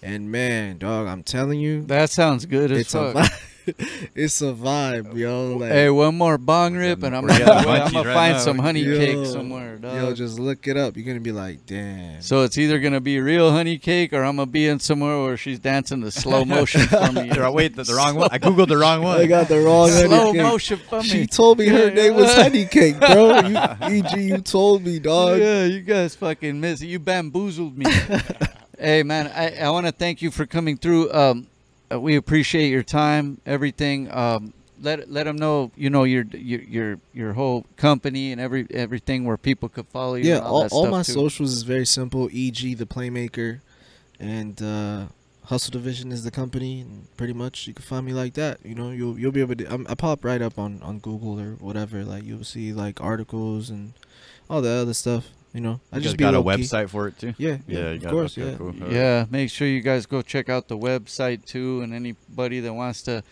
and man, dog, I'm telling you, that sounds good as it's a fuck vibe. [laughs] it's a vibe, yo. Like, Hey, one more bong rip, and I'm gonna, I'm gonna right find now. some honey Yo, cake somewhere, dog. Yo, just look it up. You're gonna be like, damn. so it's either gonna be real honey cake, or I'm gonna be in somewhere where she's dancing the slow [laughs] motion for me. They're- wait, the, the wrong one. I googled the wrong one. I got the wrong honey slow cake. motion for me. She told me her name was. Honey Cake, bro. [laughs] You, EG, you told me, dog. Yeah, you guys fucking miss it. You bamboozled me. Hey, man, I, I want to thank you for coming through. Um, uh, we appreciate your time, everything. Um, let let them know, you know, your your your your whole company and every everything where people could follow you. Yeah, all, all, all my too. socials is very simple. EG, the Playmaker, and uh, Hustle Division is the company. And pretty much, you can find me like that. You know, you'll you'll be able to. I'm, I pop right up on on Google or whatever. Like you'll see like articles and all the other stuff. You know, I You just be got a low-key. website for it too. Yeah, yeah, you of got course, okay, yeah. Cool. Uh, Yeah, make sure you guys go check out the website too, and anybody that wants to,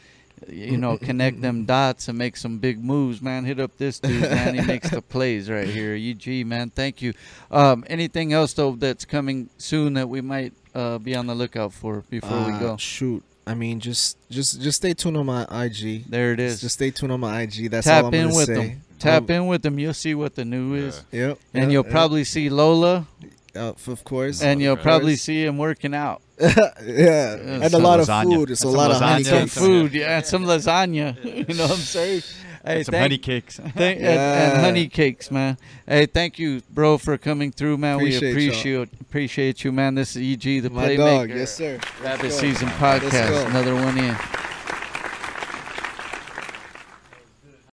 you know, [laughs] connect them dots and make some big moves, man, hit up this dude, man. He [laughs] makes the plays right here. EG, man, thank you. Um, anything else though that's coming soon that we might uh, be on the lookout for before we Uh, go? Shoot, I mean, just just just stay tuned on my IG. There it is. Just stay tuned on my IG. That's all Tap I'm in gonna with say. them. Tap Um, in with them. You'll see what the new is, Yep. and yep, you'll yep. probably see Lola uh, of course. and you'll Of probably see him working out. [laughs] yeah, and a lot lasagna. of food. So a And lot of some honey. Some and cakes. food, yeah, and some lasagna. [laughs] you know what I'm saying? [laughs] Hey, some thank- honey cakes. [laughs] Thank, and, and honey cakes, man. Hey, thank you, bro, for coming through, man. Appreciate we y'all. appreciate appreciate you, man. This is EG, the My playmaker. dog, yes sir. Rabbit Season Podcast. Another one in.